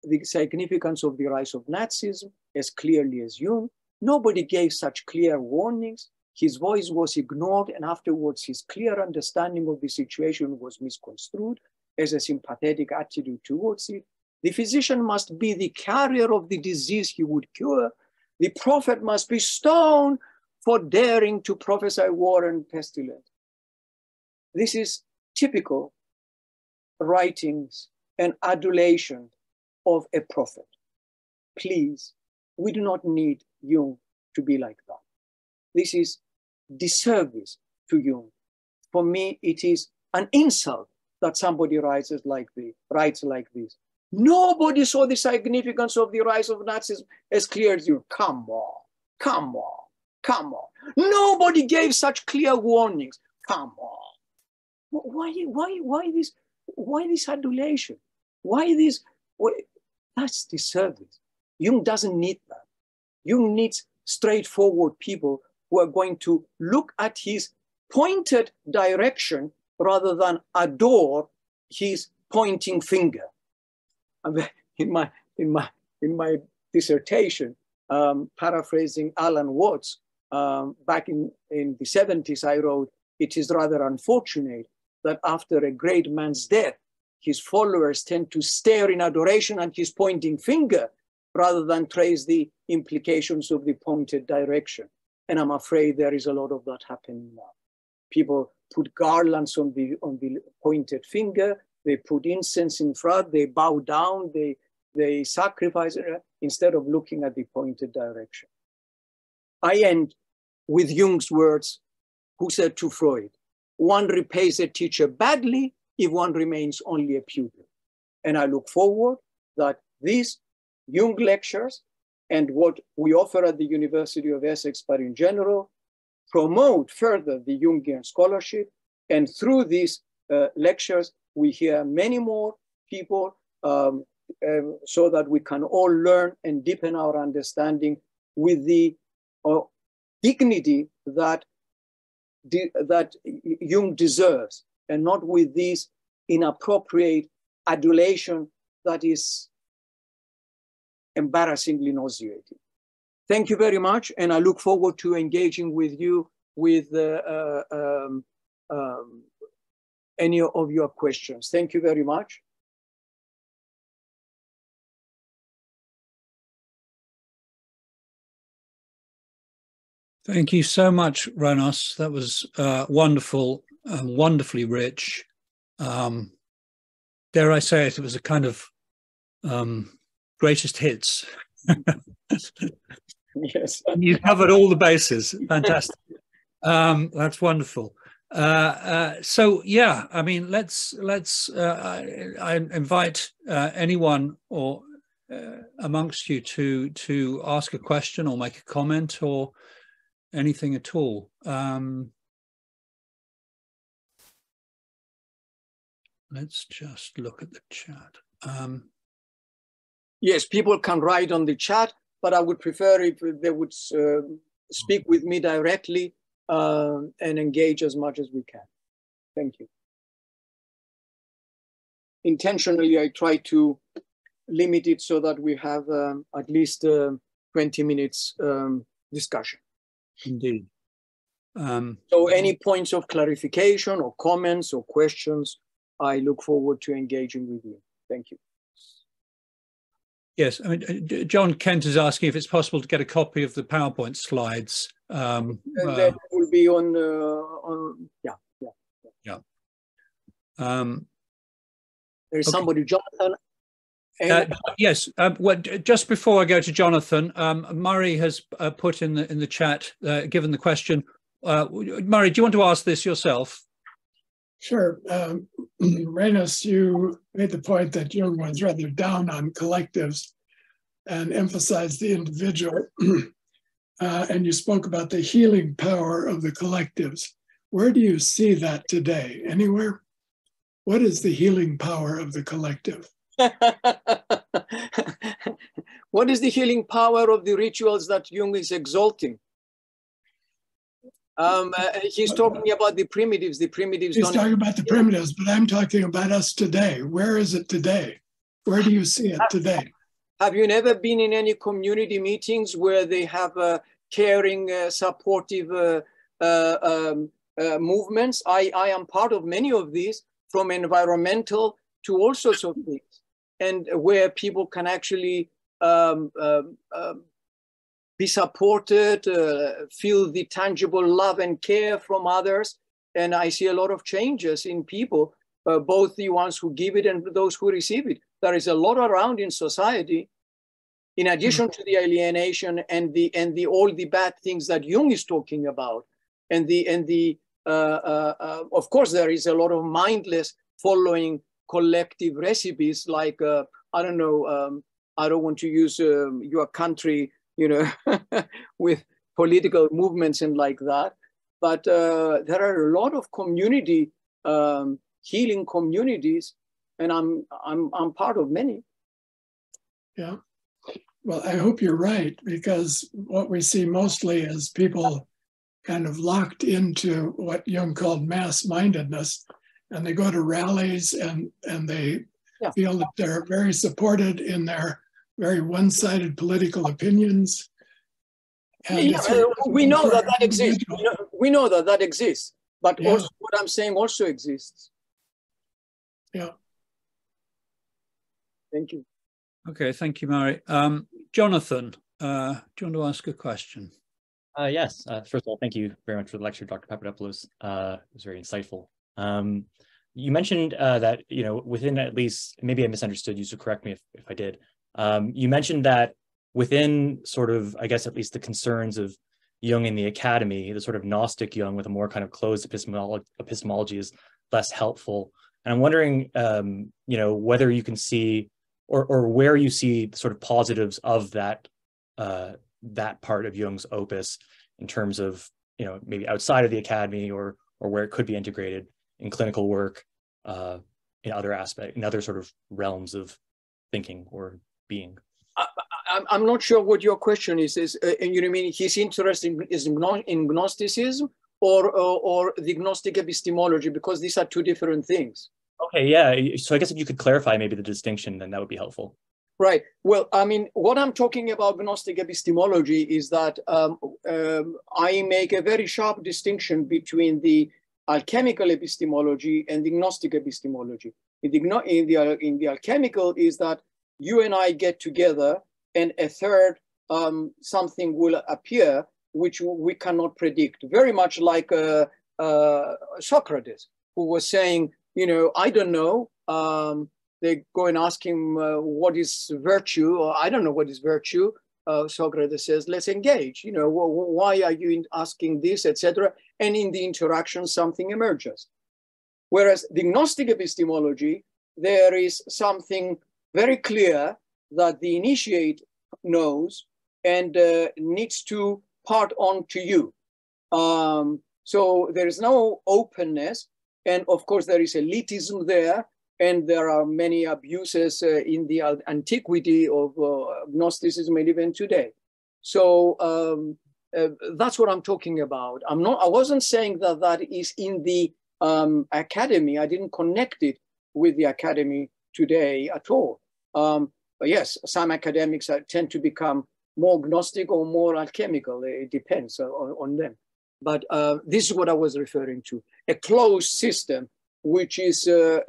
the significance of the rise of Nazism as clearly as Jung. Nobody gave such clear warnings. His voice was ignored, and afterwards, his clear understanding of the situation was misconstrued as a sympathetic attitude towards it. The physician must be the carrier of the disease he would cure. The prophet must be stoned for daring to prophesy war and pestilence. This is typical writings and adulation of a prophet. Please, we do not need Jung to be like that. This is disservice to Jung. For me, it is an insult that somebody writes like this, writes like this. Nobody saw the significance of the rise of Nazism as clear as you. Come on, come on. Come on. Nobody gave such clear warnings. Come on. Why, why, why this, why this adulation? Why this? Why? That's disservice. Jung doesn't need that. Jung needs straightforward people who are going to look at his pointed direction rather than adore his pointing finger. In my, in my, in my dissertation, um, paraphrasing Alan Watts, um, back in, in the 70s, I wrote, it is rather unfortunate that after a great man's death, his followers tend to stare in adoration at his pointing finger rather than trace the implications of the pointed direction. And I'm afraid there is a lot of that happening now. People put garlands on the, on the pointed finger, they put incense in front, they bow down, they, they sacrifice instead of looking at the pointed direction. I end with Jung's words, who said to Freud, one repays a teacher badly if one remains only a pupil. And I look forward that these Jung lectures and what we offer at the University of Essex, but in general, promote further the Jungian scholarship. And through these uh, lectures, we hear many more people um, uh, so that we can all learn and deepen our understanding with the uh, dignity that, that Jung deserves and not with this inappropriate adulation that is embarrassingly nauseating. Thank you very much, and I look forward to engaging with you with uh, uh, um, um, any of your questions. Thank you very much. Thank you so much, Renos. That was uh, wonderful, uh, wonderfully rich. Um, dare I say it, it was a kind of um, greatest hits. yes. you covered all the bases. Fantastic. Um, that's wonderful. Uh, uh, so yeah, I mean, let's let's. Uh, I, I, invite uh, anyone or uh, amongst you to to ask a question or make a comment or anything at all. Um, let's just look at the chat. Um, yes, people can write on the chat, but I would prefer if they would uh, speak with me directly uh, and engage as much as we can. Thank you. Intentionally, I try to limit it so that we have um, at least uh, 20 minutes um, discussion. Indeed. Um, so any points of clarification or comments or questions, I look forward to engaging with you. Thank you. Yes, I mean, uh, John Kent is asking if it's possible to get a copy of the PowerPoint slides. Um, uh, that will be on, uh, on yeah, yeah, yeah. Um, There's okay. somebody, Jonathan. Uh, yes, um, well, just before I go to Jonathan, um, Murray has uh, put in the in the chat, uh, given the question. Murray, do you want to ask this yourself? Sure. Um, Renos, you made the point that Jung was rather down on collectives and emphasized the individual. uh, and you spoke about the healing power of the collectives. Where do you see that today? Anywhere? What is the healing power of the collective? what is the healing power of the rituals that Jung is exalting? Um, uh, he's talking about the primitives. The primitives. He's talking about the primitives, but I'm talking about us today. Where is it today? Where do you see it today? Have you never been in any community meetings where they have uh, caring, uh, supportive uh, uh, um, uh, movements? I, I am part of many of these, from environmental to all sorts of things, and where people can actually um, um, um be supported, uh, feel the tangible love and care from others. And I see a lot of changes in people, uh, both the ones who give it and those who receive it. There is a lot around in society, in addition mm-hmm. to the alienation and the and the all the bad things that Jung is talking about, and the and the uh, uh, uh of course there is a lot of mindless following collective recipes like uh, I don't know um, I don't want to use um, your country you know, with political movements and like that. But uh, there are a lot of community um, healing communities, and I'm I'm I'm part of many. Yeah. Well, I hope you're right because what we see mostly is people kind of locked into what Jung called mass mindedness, and they go to rallies and and they yeah. feel that they're very supported in their very one-sided political opinions. Yeah, uh, we know that that exists. We know, we know, that that exists, but yeah. also what I'm saying also exists. Yeah. Thank you. Okay, thank you, Mary. Um, Jonathan, uh, do you want to ask a question? Uh, yes. Uh, first of all, thank you very much for the lecture, Dr. Papadopoulos. Uh, it was very insightful. Um, you mentioned uh, that, you know, within at least, maybe I misunderstood you, so correct me if, if I did, um, you mentioned that within sort of, I guess, at least the concerns of Jung in the academy, the sort of Gnostic Jung with a more kind of closed epistemology, epistemology is less helpful. And I'm wondering, um, you know, whether you can see or, or where you see the sort of positives of that uh, that part of Jung's opus in terms of, you know, maybe outside of the academy or or where it could be integrated in clinical work, uh, in other aspect, in other sort of realms of thinking or being? I, am not sure what your question is. Is uh, you mean his interest in, is in Gnosticism or, or, or the Gnostic epistemology? Because these are two different things. Okay, yeah. So I guess if you could clarify maybe the distinction, then that would be helpful. Right. Well, I mean, what I'm talking about Gnostic epistemology is that um, um, I make a very sharp distinction between the alchemical epistemology and Gnostic epistemology. In the, in the, in the alchemical is that you and I get together and a third um, something will appear which we cannot predict. Very much like uh, uh, Socrates, who was saying, you know, I don't know. Um, they go and ask him uh, what is virtue, or I don't know what is virtue. Uh, Socrates says, let's engage. You know, why are you asking this, etc. And in the interaction, something emerges. Whereas the Gnostic epistemology, there is something very clear that the initiate knows and uh, needs to part on to you. Um, so there is no openness. And of course, there is elitism there. And there are many abuses uh, in the antiquity of uh, Gnosticism and even today. So um, uh, that's what I'm talking about. I'm not, I wasn't saying that that is in the um, academy. I didn't connect it with the academy today at all. Um, but yes, some academics tend to become more gnostic or more alchemical. It depends on, on them. But uh, this is what I was referring to a closed system, which is uh,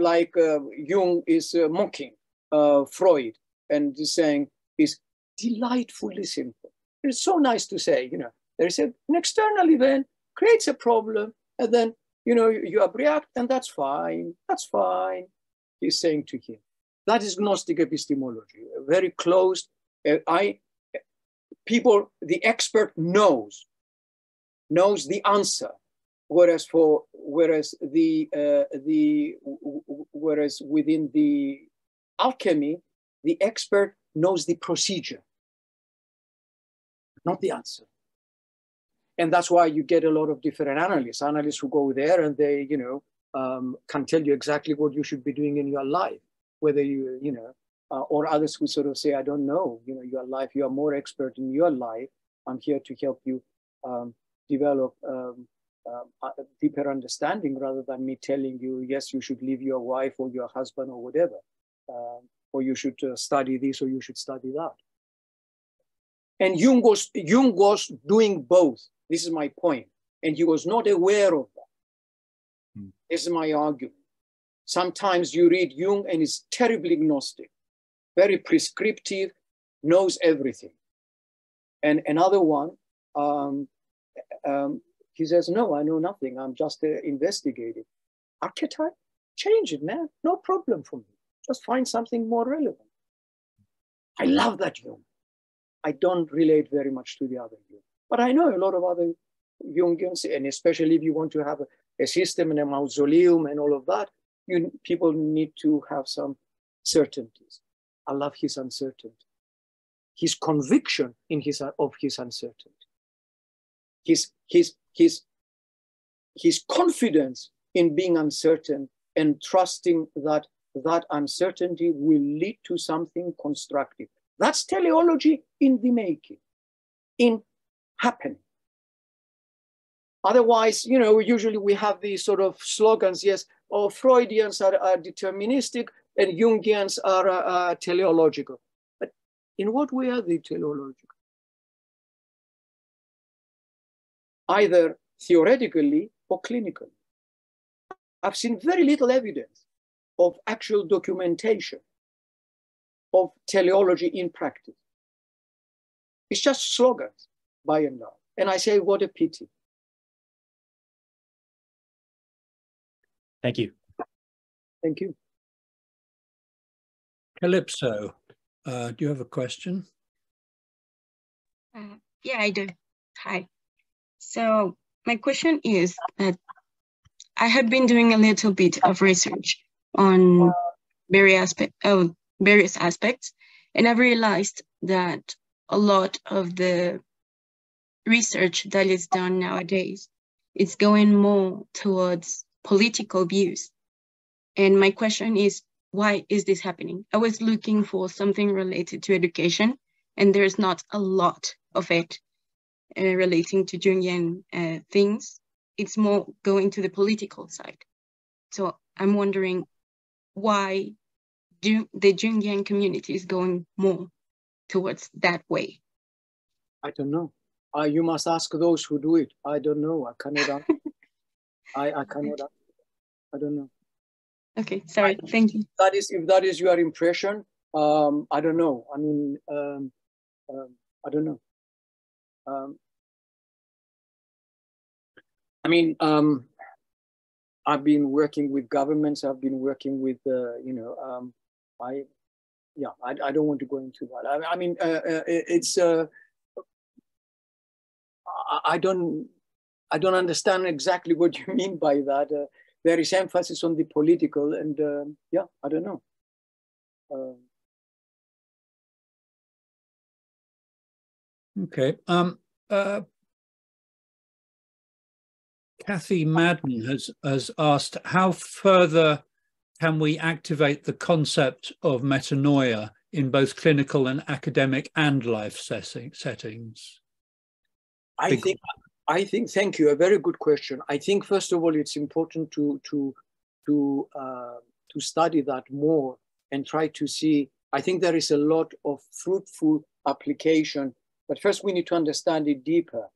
like uh, Jung is uh, mocking uh, Freud and saying is delightfully simple. It's so nice to say, you know, there is an external event creates a problem, and then you know you, you react, and that's fine. That's fine. He's saying to him. That is Gnostic epistemology, very closed. Uh, I people, the expert knows, knows the answer, whereas for whereas the uh, the whereas within the alchemy, the expert knows the procedure, not the answer. And that's why you get a lot of different analysts, analysts who go there and they, you know, um, can tell you exactly what you should be doing in your life whether you, you know, uh, or others who sort of say, I don't know, you know, your life, you are more expert in your life. I'm here to help you um, develop um, uh, a deeper understanding rather than me telling you, yes, you should leave your wife or your husband or whatever, uh, or you should uh, study this or you should study that. And Jung was, Jung was doing both. This is my point. And he was not aware of that. Hmm. This is my argument. Sometimes you read Jung and he's terribly agnostic, very prescriptive, knows everything. And another one, um, um, he says, no, I know nothing. I'm just uh, investigating. Archetype, change it, man. No problem for me. Just find something more relevant. I love that Jung. I don't relate very much to the other Jung, but I know a lot of other Jungians, and especially if you want to have a, a system and a mausoleum and all of that, you, people need to have some certainties. I love his uncertainty, his conviction in his, of his uncertainty, his, his, his, his confidence in being uncertain and trusting that that uncertainty will lead to something constructive. That's teleology in the making, in happening. Otherwise, you know, usually we have these sort of slogans, yes, or Freudians are, are deterministic and Jungians are uh, teleological. But in what way are they teleological? Either theoretically or clinically. I've seen very little evidence of actual documentation of teleology in practice. It's just slogans by and large. And I say, what a pity. Thank you. Thank you. Calypso, uh, do you have a question? Uh, yeah, I do. Hi. So my question is that I have been doing a little bit of research on various, oh, various aspects, and I've realized that a lot of the research that is done nowadays is going more towards political views. And my question is, why is this happening? I was looking for something related to education, and there's not a lot of it relating to Jungian uh, things. It's more going to the political side. So I'm wondering why do the Jungian community is going more towards that way? I don't know. Uh, you must ask those who do it. I don't know. I cannot I, I cannot I don't know. Okay, sorry. Thank you. That is if that is your impression. Um, I don't know. I mean, um, um, I don't know. Um, I mean, um, I've been working with governments. I've been working with, uh, you know, um, I, yeah, I, I, don't want to go into that. I, I mean, uh, uh, it's, uh, I don't, I don't understand exactly what you mean by that. Uh, there is emphasis on the political, and uh, yeah, I don't know. Okay. Um, uh, Kathy Madden has, has asked, how further can we activate the concept of metanoia in both clinical and academic and life settings? I Big think, I think, thank you, a very good question. I think, first of all, it's important to, to, to, uh, to study that more and try to see, I think there is a lot of fruitful application, but first we need to understand it deeper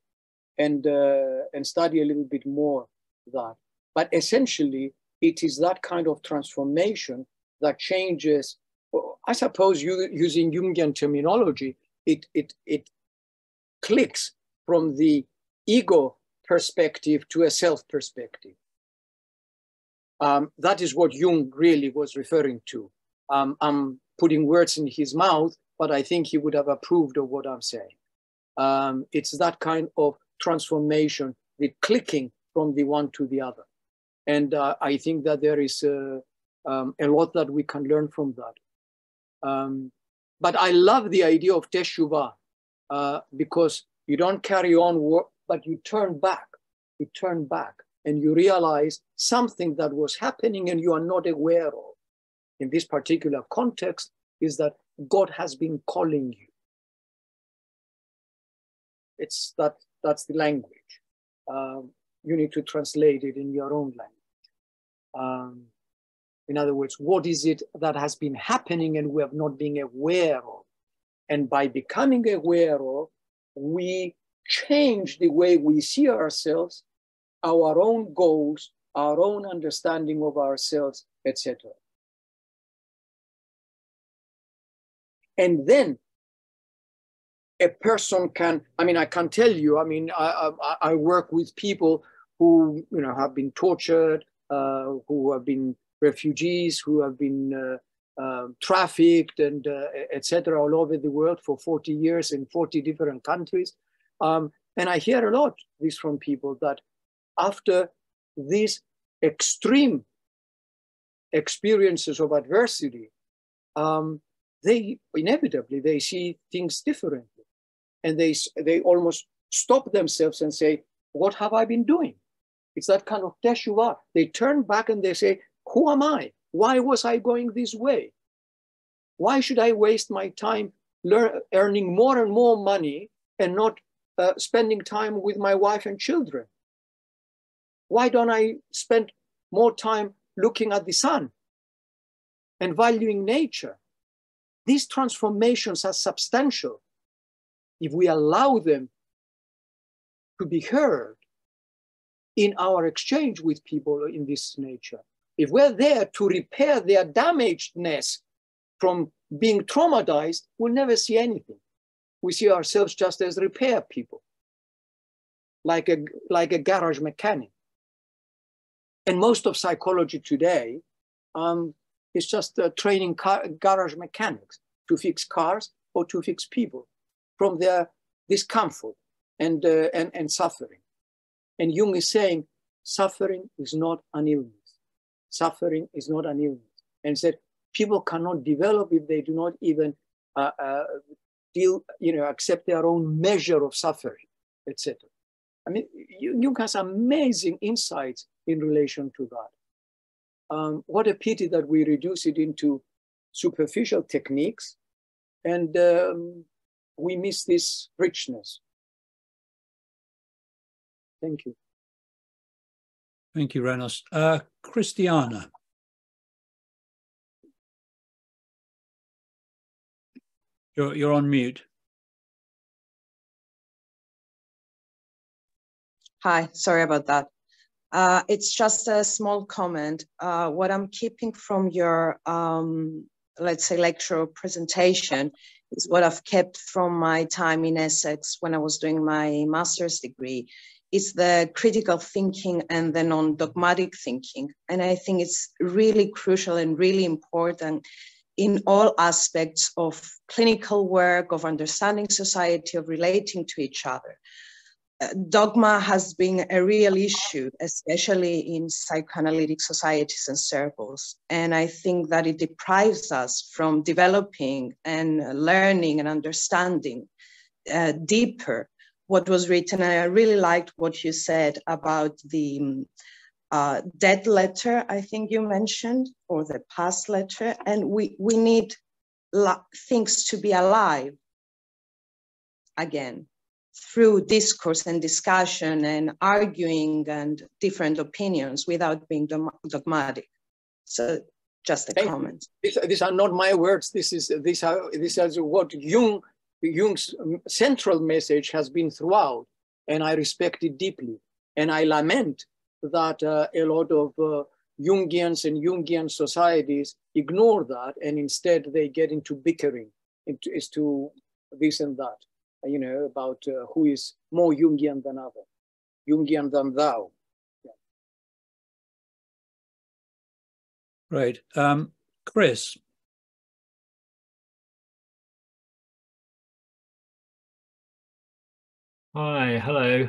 and, uh, and study a little bit more that. But essentially, it is that kind of transformation that changes, I suppose you, using Jungian terminology, it, it, it clicks from the ego perspective to a self perspective. Um, that is what Jung really was referring to. Um, I'm putting words in his mouth, but I think he would have approved of what I'm saying. Um, it's that kind of transformation, the clicking from the one to the other. And uh, I think that there is uh, um, a lot that we can learn from that. Um, but I love the idea of teshuvah uh, because you don't carry on work, but you turn back. You turn back and you realize something that was happening and you are not aware of. In this particular context, is that God has been calling you. It's that that's the language. Um, you need to translate it in your own language. Um, in other words, what is it that has been happening and we have not been aware of? And by becoming aware of, we change the way we see ourselves, our own goals, our own understanding of ourselves, etc. And then a person can, I mean, I can tell you, I mean, I, I, I work with people who, you know, have been tortured, uh, who have been refugees, who have been uh, uh, trafficked and uh, etc. all over the world for 40 years in 40 different countries. Um, and I hear a lot this from people that after these extreme experiences of adversity, um, they inevitably they see things differently, and they they almost stop themselves and say, "What have I been doing?" It's that kind of teshuvah. They turn back and they say, "Who am I? Why was I going this way? Why should I waste my time learn, earning more and more money and not uh, spending time with my wife and children? Why don't I spend more time looking at the sun and valuing nature? These transformations are substantial if we allow them to be heard in our exchange with people in this nature. If we're there to repair their damagedness from being traumatized, we'll never see anything we see ourselves just as repair people, like a, like a garage mechanic. And most of psychology today um, is just uh, training car, garage mechanics to fix cars or to fix people from their discomfort and, uh, and, and suffering. And Jung is saying suffering is not an illness. Suffering is not an illness. And said people cannot develop if they do not even uh, uh, deal, you know, accept their own measure of suffering, etc. I mean, Jung has amazing insights in relation to that. Um, what a pity that we reduce it into superficial techniques and um, we miss this richness. Thank you. Thank you, Renos. Uh, Christiana. You're, you're on mute. Hi, sorry about that. Uh, it's just a small comment. Uh, what I'm keeping from your, um, let's say, lecture or presentation is what I've kept from my time in Essex when I was doing my master's degree. is the critical thinking and the non-dogmatic thinking. And I think it's really crucial and really important in all aspects of clinical work, of understanding society, of relating to each other. Dogma has been a real issue, especially in psychoanalytic societies and circles. And I think that it deprives us from developing and learning and understanding uh, deeper what was written. And I really liked what you said about the uh, dead letter, I think you mentioned, or the past letter. And we, we need things to be alive again through discourse and discussion and arguing and different opinions without being dogmatic. So just a comment. These, these, are not my words. This is this are this is what Jung Jung's central message has been throughout, and I respect it deeply. And I lament that uh, a lot of uh, Jungians and Jungian societies ignore that, and instead they get into bickering into, as to this and that you know, about uh, who is more Jungian than other, Jungian than thou. Yeah. Right. Um, Chris. Hi, hello.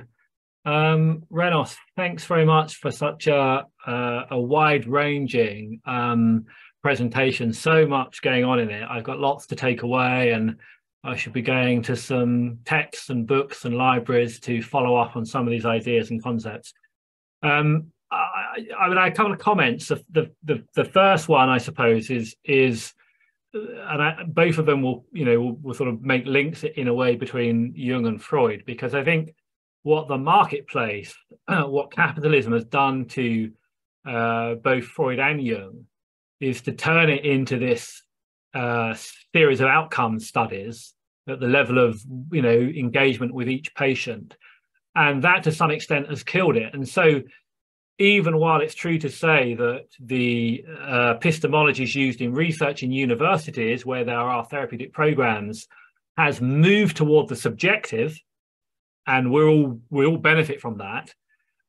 Um, Renos, thanks very much for such a, a, a wide-ranging um, presentation. So much going on in it. I've got lots to take away and I should be going to some texts and books and libraries to follow up on some of these ideas and concepts. Um, I, I I have a couple of comments. The, the, the, first one, I suppose, is is, and I, both of them will, you know, will, will, sort of make links in a way between Jung and Freud, because I think what the marketplace, what capitalism has done to uh, both Freud and Jung, is to turn it into this uh, series of outcome studies at the level of you know engagement with each patient. And that to some extent has killed it. And so even while it's true to say that the uh, epistemologies used in research in universities where there are therapeutic programs has moved toward the subjective and we're all we all benefit from that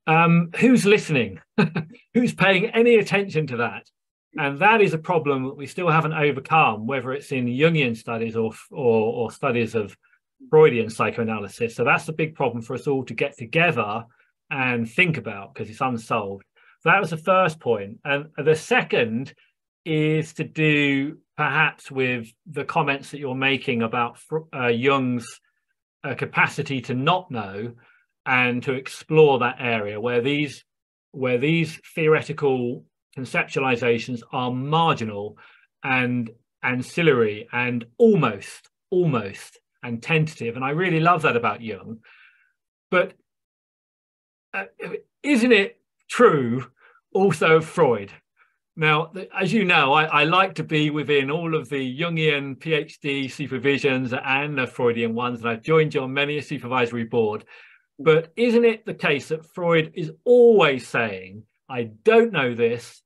um, who's listening? Who's paying any attention to that and that is a problem that we still haven't overcome, whether it's in Jungian studies or, or, or studies of Freudian psychoanalysis. So that's a big problem for us all to get together and think about because it's unsolved. That was the first point. And the second is to do perhaps with the comments that you're making about uh, Jung's uh, capacity to not know and to explore that area where these where these theoretical conceptualizations are marginal and ancillary and almost, almost and tentative. And I really love that about Jung. But uh, isn't it true also of Freud? Now, as you know, I, I, like to be within all of the Jungian PhD supervisions and the Freudian ones, and I've joined you on many a supervisory board. But isn't it the case that Freud is always saying, I don't know this,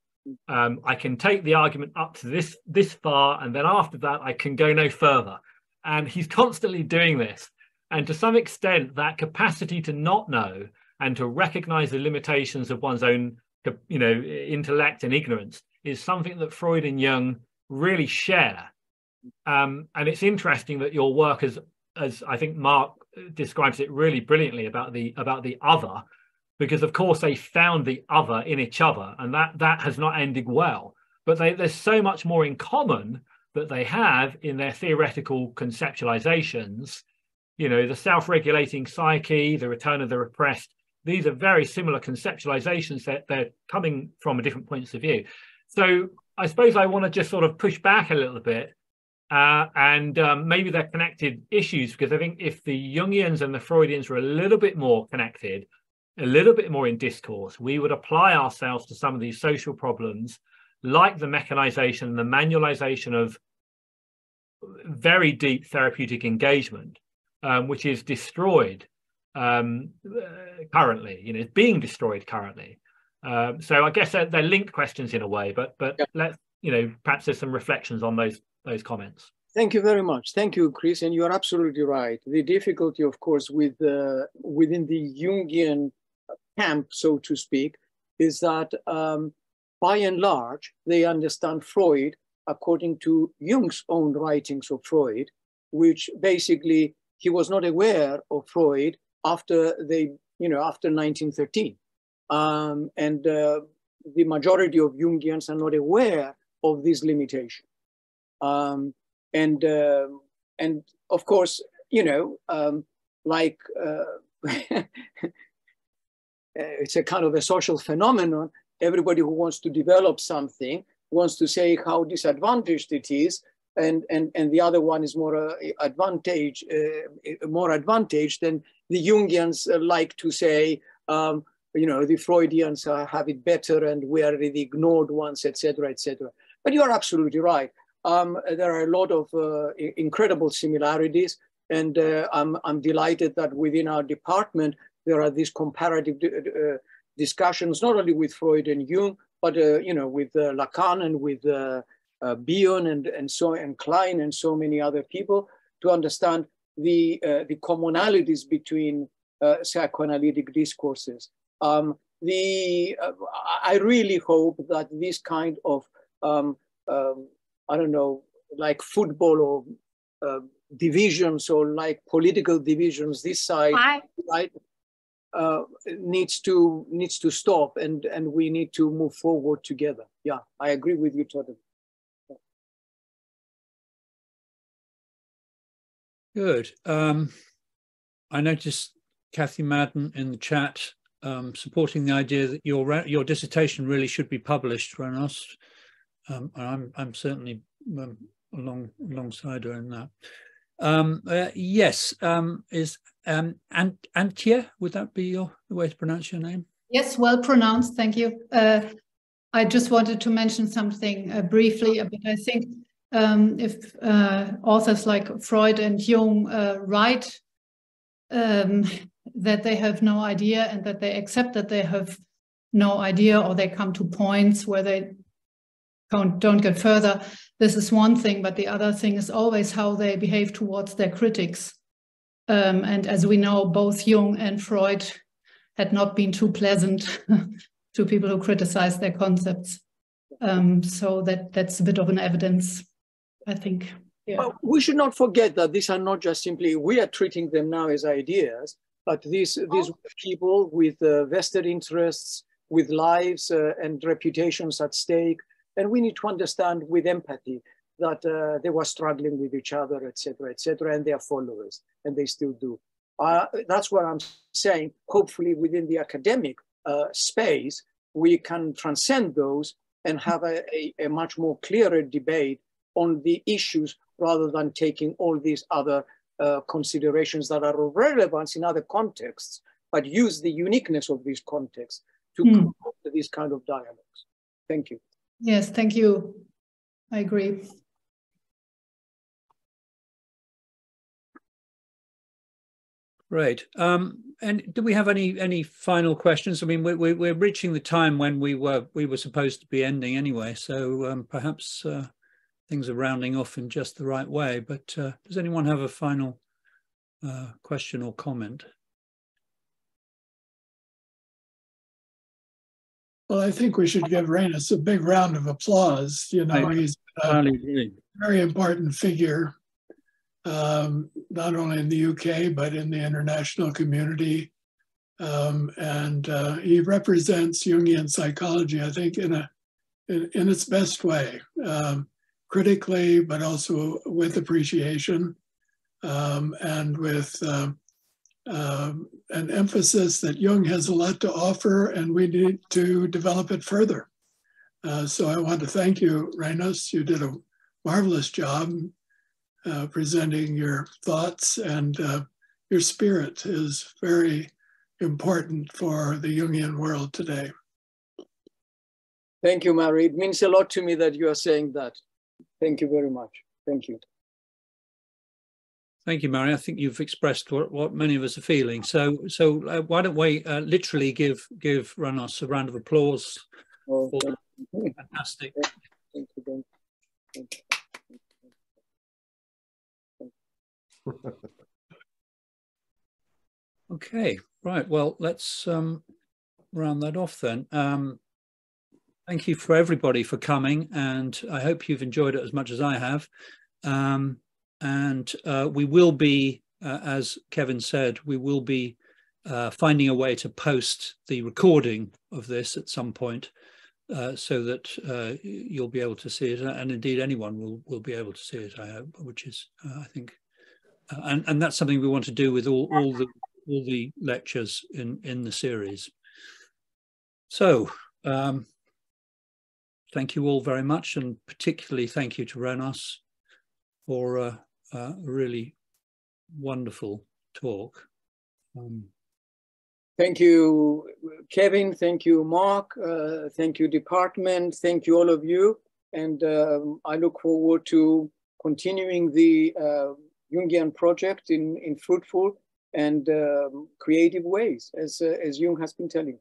um, I can take the argument up to this this far, and then after that, I can go no further. And he's constantly doing this. And to some extent, that capacity to not know and to recognize the limitations of one's own, you know, intellect and ignorance is something that Freud and Jung really share. Um, and it's interesting that your work, as as I think Mark describes it really brilliantly about the about the other, because of course they found the other in each other and that that has not ended well. But they, there's so much more in common that they have in their theoretical conceptualizations. You know the self-regulating psyche the return of the repressed these are very similar conceptualizations. That they're coming from a different points of view. So i suppose i want to just sort of push back a little bit uh, and um, maybe they're connected issues because i think if the jungians and the freudians were a little bit more connected a little bit more in discourse, we would apply ourselves to some of these social problems, like the mechanization, and the manualization of very deep therapeutic engagement, um, which is destroyed um, currently. You know, it's being destroyed currently. Um, so I guess they're, they're, linked questions in a way, but but yeah. let's you know perhaps there's some reflections on those those comments. Thank you very much. Thank you, Chris. And you are absolutely right. The difficulty, of course, with uh, within the Jungian camp, so to speak, is that um, by and large, they understand Freud according to Jung's own writings of Freud, which basically he was not aware of Freud after they, you know, after 1913. Um, and uh, the majority of Jungians are not aware of this limitation. Um, and, uh, and of course, you know, um, like uh, it's a kind of a social phenomenon. Everybody who wants to develop something wants to say how disadvantaged it is, and and and the other one is more uh, advantage, uh, more advantage than the Jungians uh, like to say, um, you know, the Freudians have it better, and we are the ignored ones, etc., etc. But you are absolutely right. Um, there are a lot of uh, incredible similarities, and uh, I'm I'm delighted that within our department there are these comparative uh, discussions, not only with Freud and Jung, but uh, you know, with uh, Lacan and with uh, uh, Bion and, and so and Klein and so many other people to understand the, uh, the commonalities between uh, psychoanalytic discourses. Um, the, I really hope that this kind of, um, um, I don't know, like football or divisions or like political divisions, this side, right, uh, needs to needs to stop and and we need to move forward together. Yeah i agree with you totally. Good. Um, i noticed kathy madden in the chat um, supporting the idea that your your dissertation really should be published Renos. Um, i'm i'm certainly um, along alongside her in that um, uh, yes, um, is um, Ant Antje, would that be your the way to pronounce your name? Yes, well pronounced, thank you. Uh, I just wanted to mention something uh, briefly, but I think um, if uh, authors like Freud and Jung uh, write um, that they have no idea and that they accept that they have no idea or they come to points where they don't, don't get further, this is one thing, but the other thing is always how they behave towards their critics. Um, and as we know, both Jung and Freud had not been too pleasant to people who criticize their concepts. Um, so that that's a bit of an evidence, I think. Yeah. Well, we should not forget that these are not just simply we are treating them now as ideas, but these these oh. people with uh, vested interests, with lives uh, and reputations at stake, and we need to understand with empathy that uh, they were struggling with each other, etc., etc., and their followers, and they still do. Uh, that's what I'm saying. Hopefully, within the academic uh, space, we can transcend those and have a, a, a, much more clearer debate on the issues rather than taking all these other uh, considerations that are of relevance in other contexts, but use the uniqueness of these contexts to mm. these kind of dialogues. Thank you. Yes, thank you. I agree. Great. Um, and do we have any any final questions? I mean, we, we, we're reaching the time when we were we were supposed to be ending anyway, so um, perhaps uh, things are rounding off in just the right way. But uh, does anyone have a final uh, question or comment? Well, I think we should give Renos a big round of applause. You know, he's a very important figure, um, not only in the UK, but in the international community. Um, and uh, he represents Jungian psychology, I think, in, a, in, in its best way, um, critically, but also with appreciation um, and with um, um, an emphasis that Jung has a lot to offer and we need to develop it further. Uh, so I want to thank you, Renos. You did a marvelous job uh, presenting your thoughts and uh, your spirit is very important for the Jungian world today. Thank you, Mary. It means a lot to me that you are saying that. Thank you very much. Thank you. Thank you, Mary. I think you've expressed what, what many of us are feeling. So, so uh, why don't we uh, literally give give Renos a round of applause oh, for fantastic. Thank you. Thank you. okay, right. Well, let's um, round that off then. Um, thank you for everybody for coming, and I hope you've enjoyed it as much as I have. Um, and uh, we will be, uh, as Kevin said, we will be uh, finding a way to post the recording of this at some point uh, so that uh, you'll be able to see it, and indeed anyone will will be able to see it. I hope, which is, uh, I think, uh, and and that's something we want to do with all all the all the lectures in in the series. So, um, thank you all very much, and particularly thank you to Renos for a, really wonderful talk. Um, Thank you, Kevin. Thank you, Mark. Uh, thank you, department. Thank you, all of you. And um, I look forward to continuing the uh, Jungian project in, in fruitful and um, creative ways, as, uh, as Jung has been telling.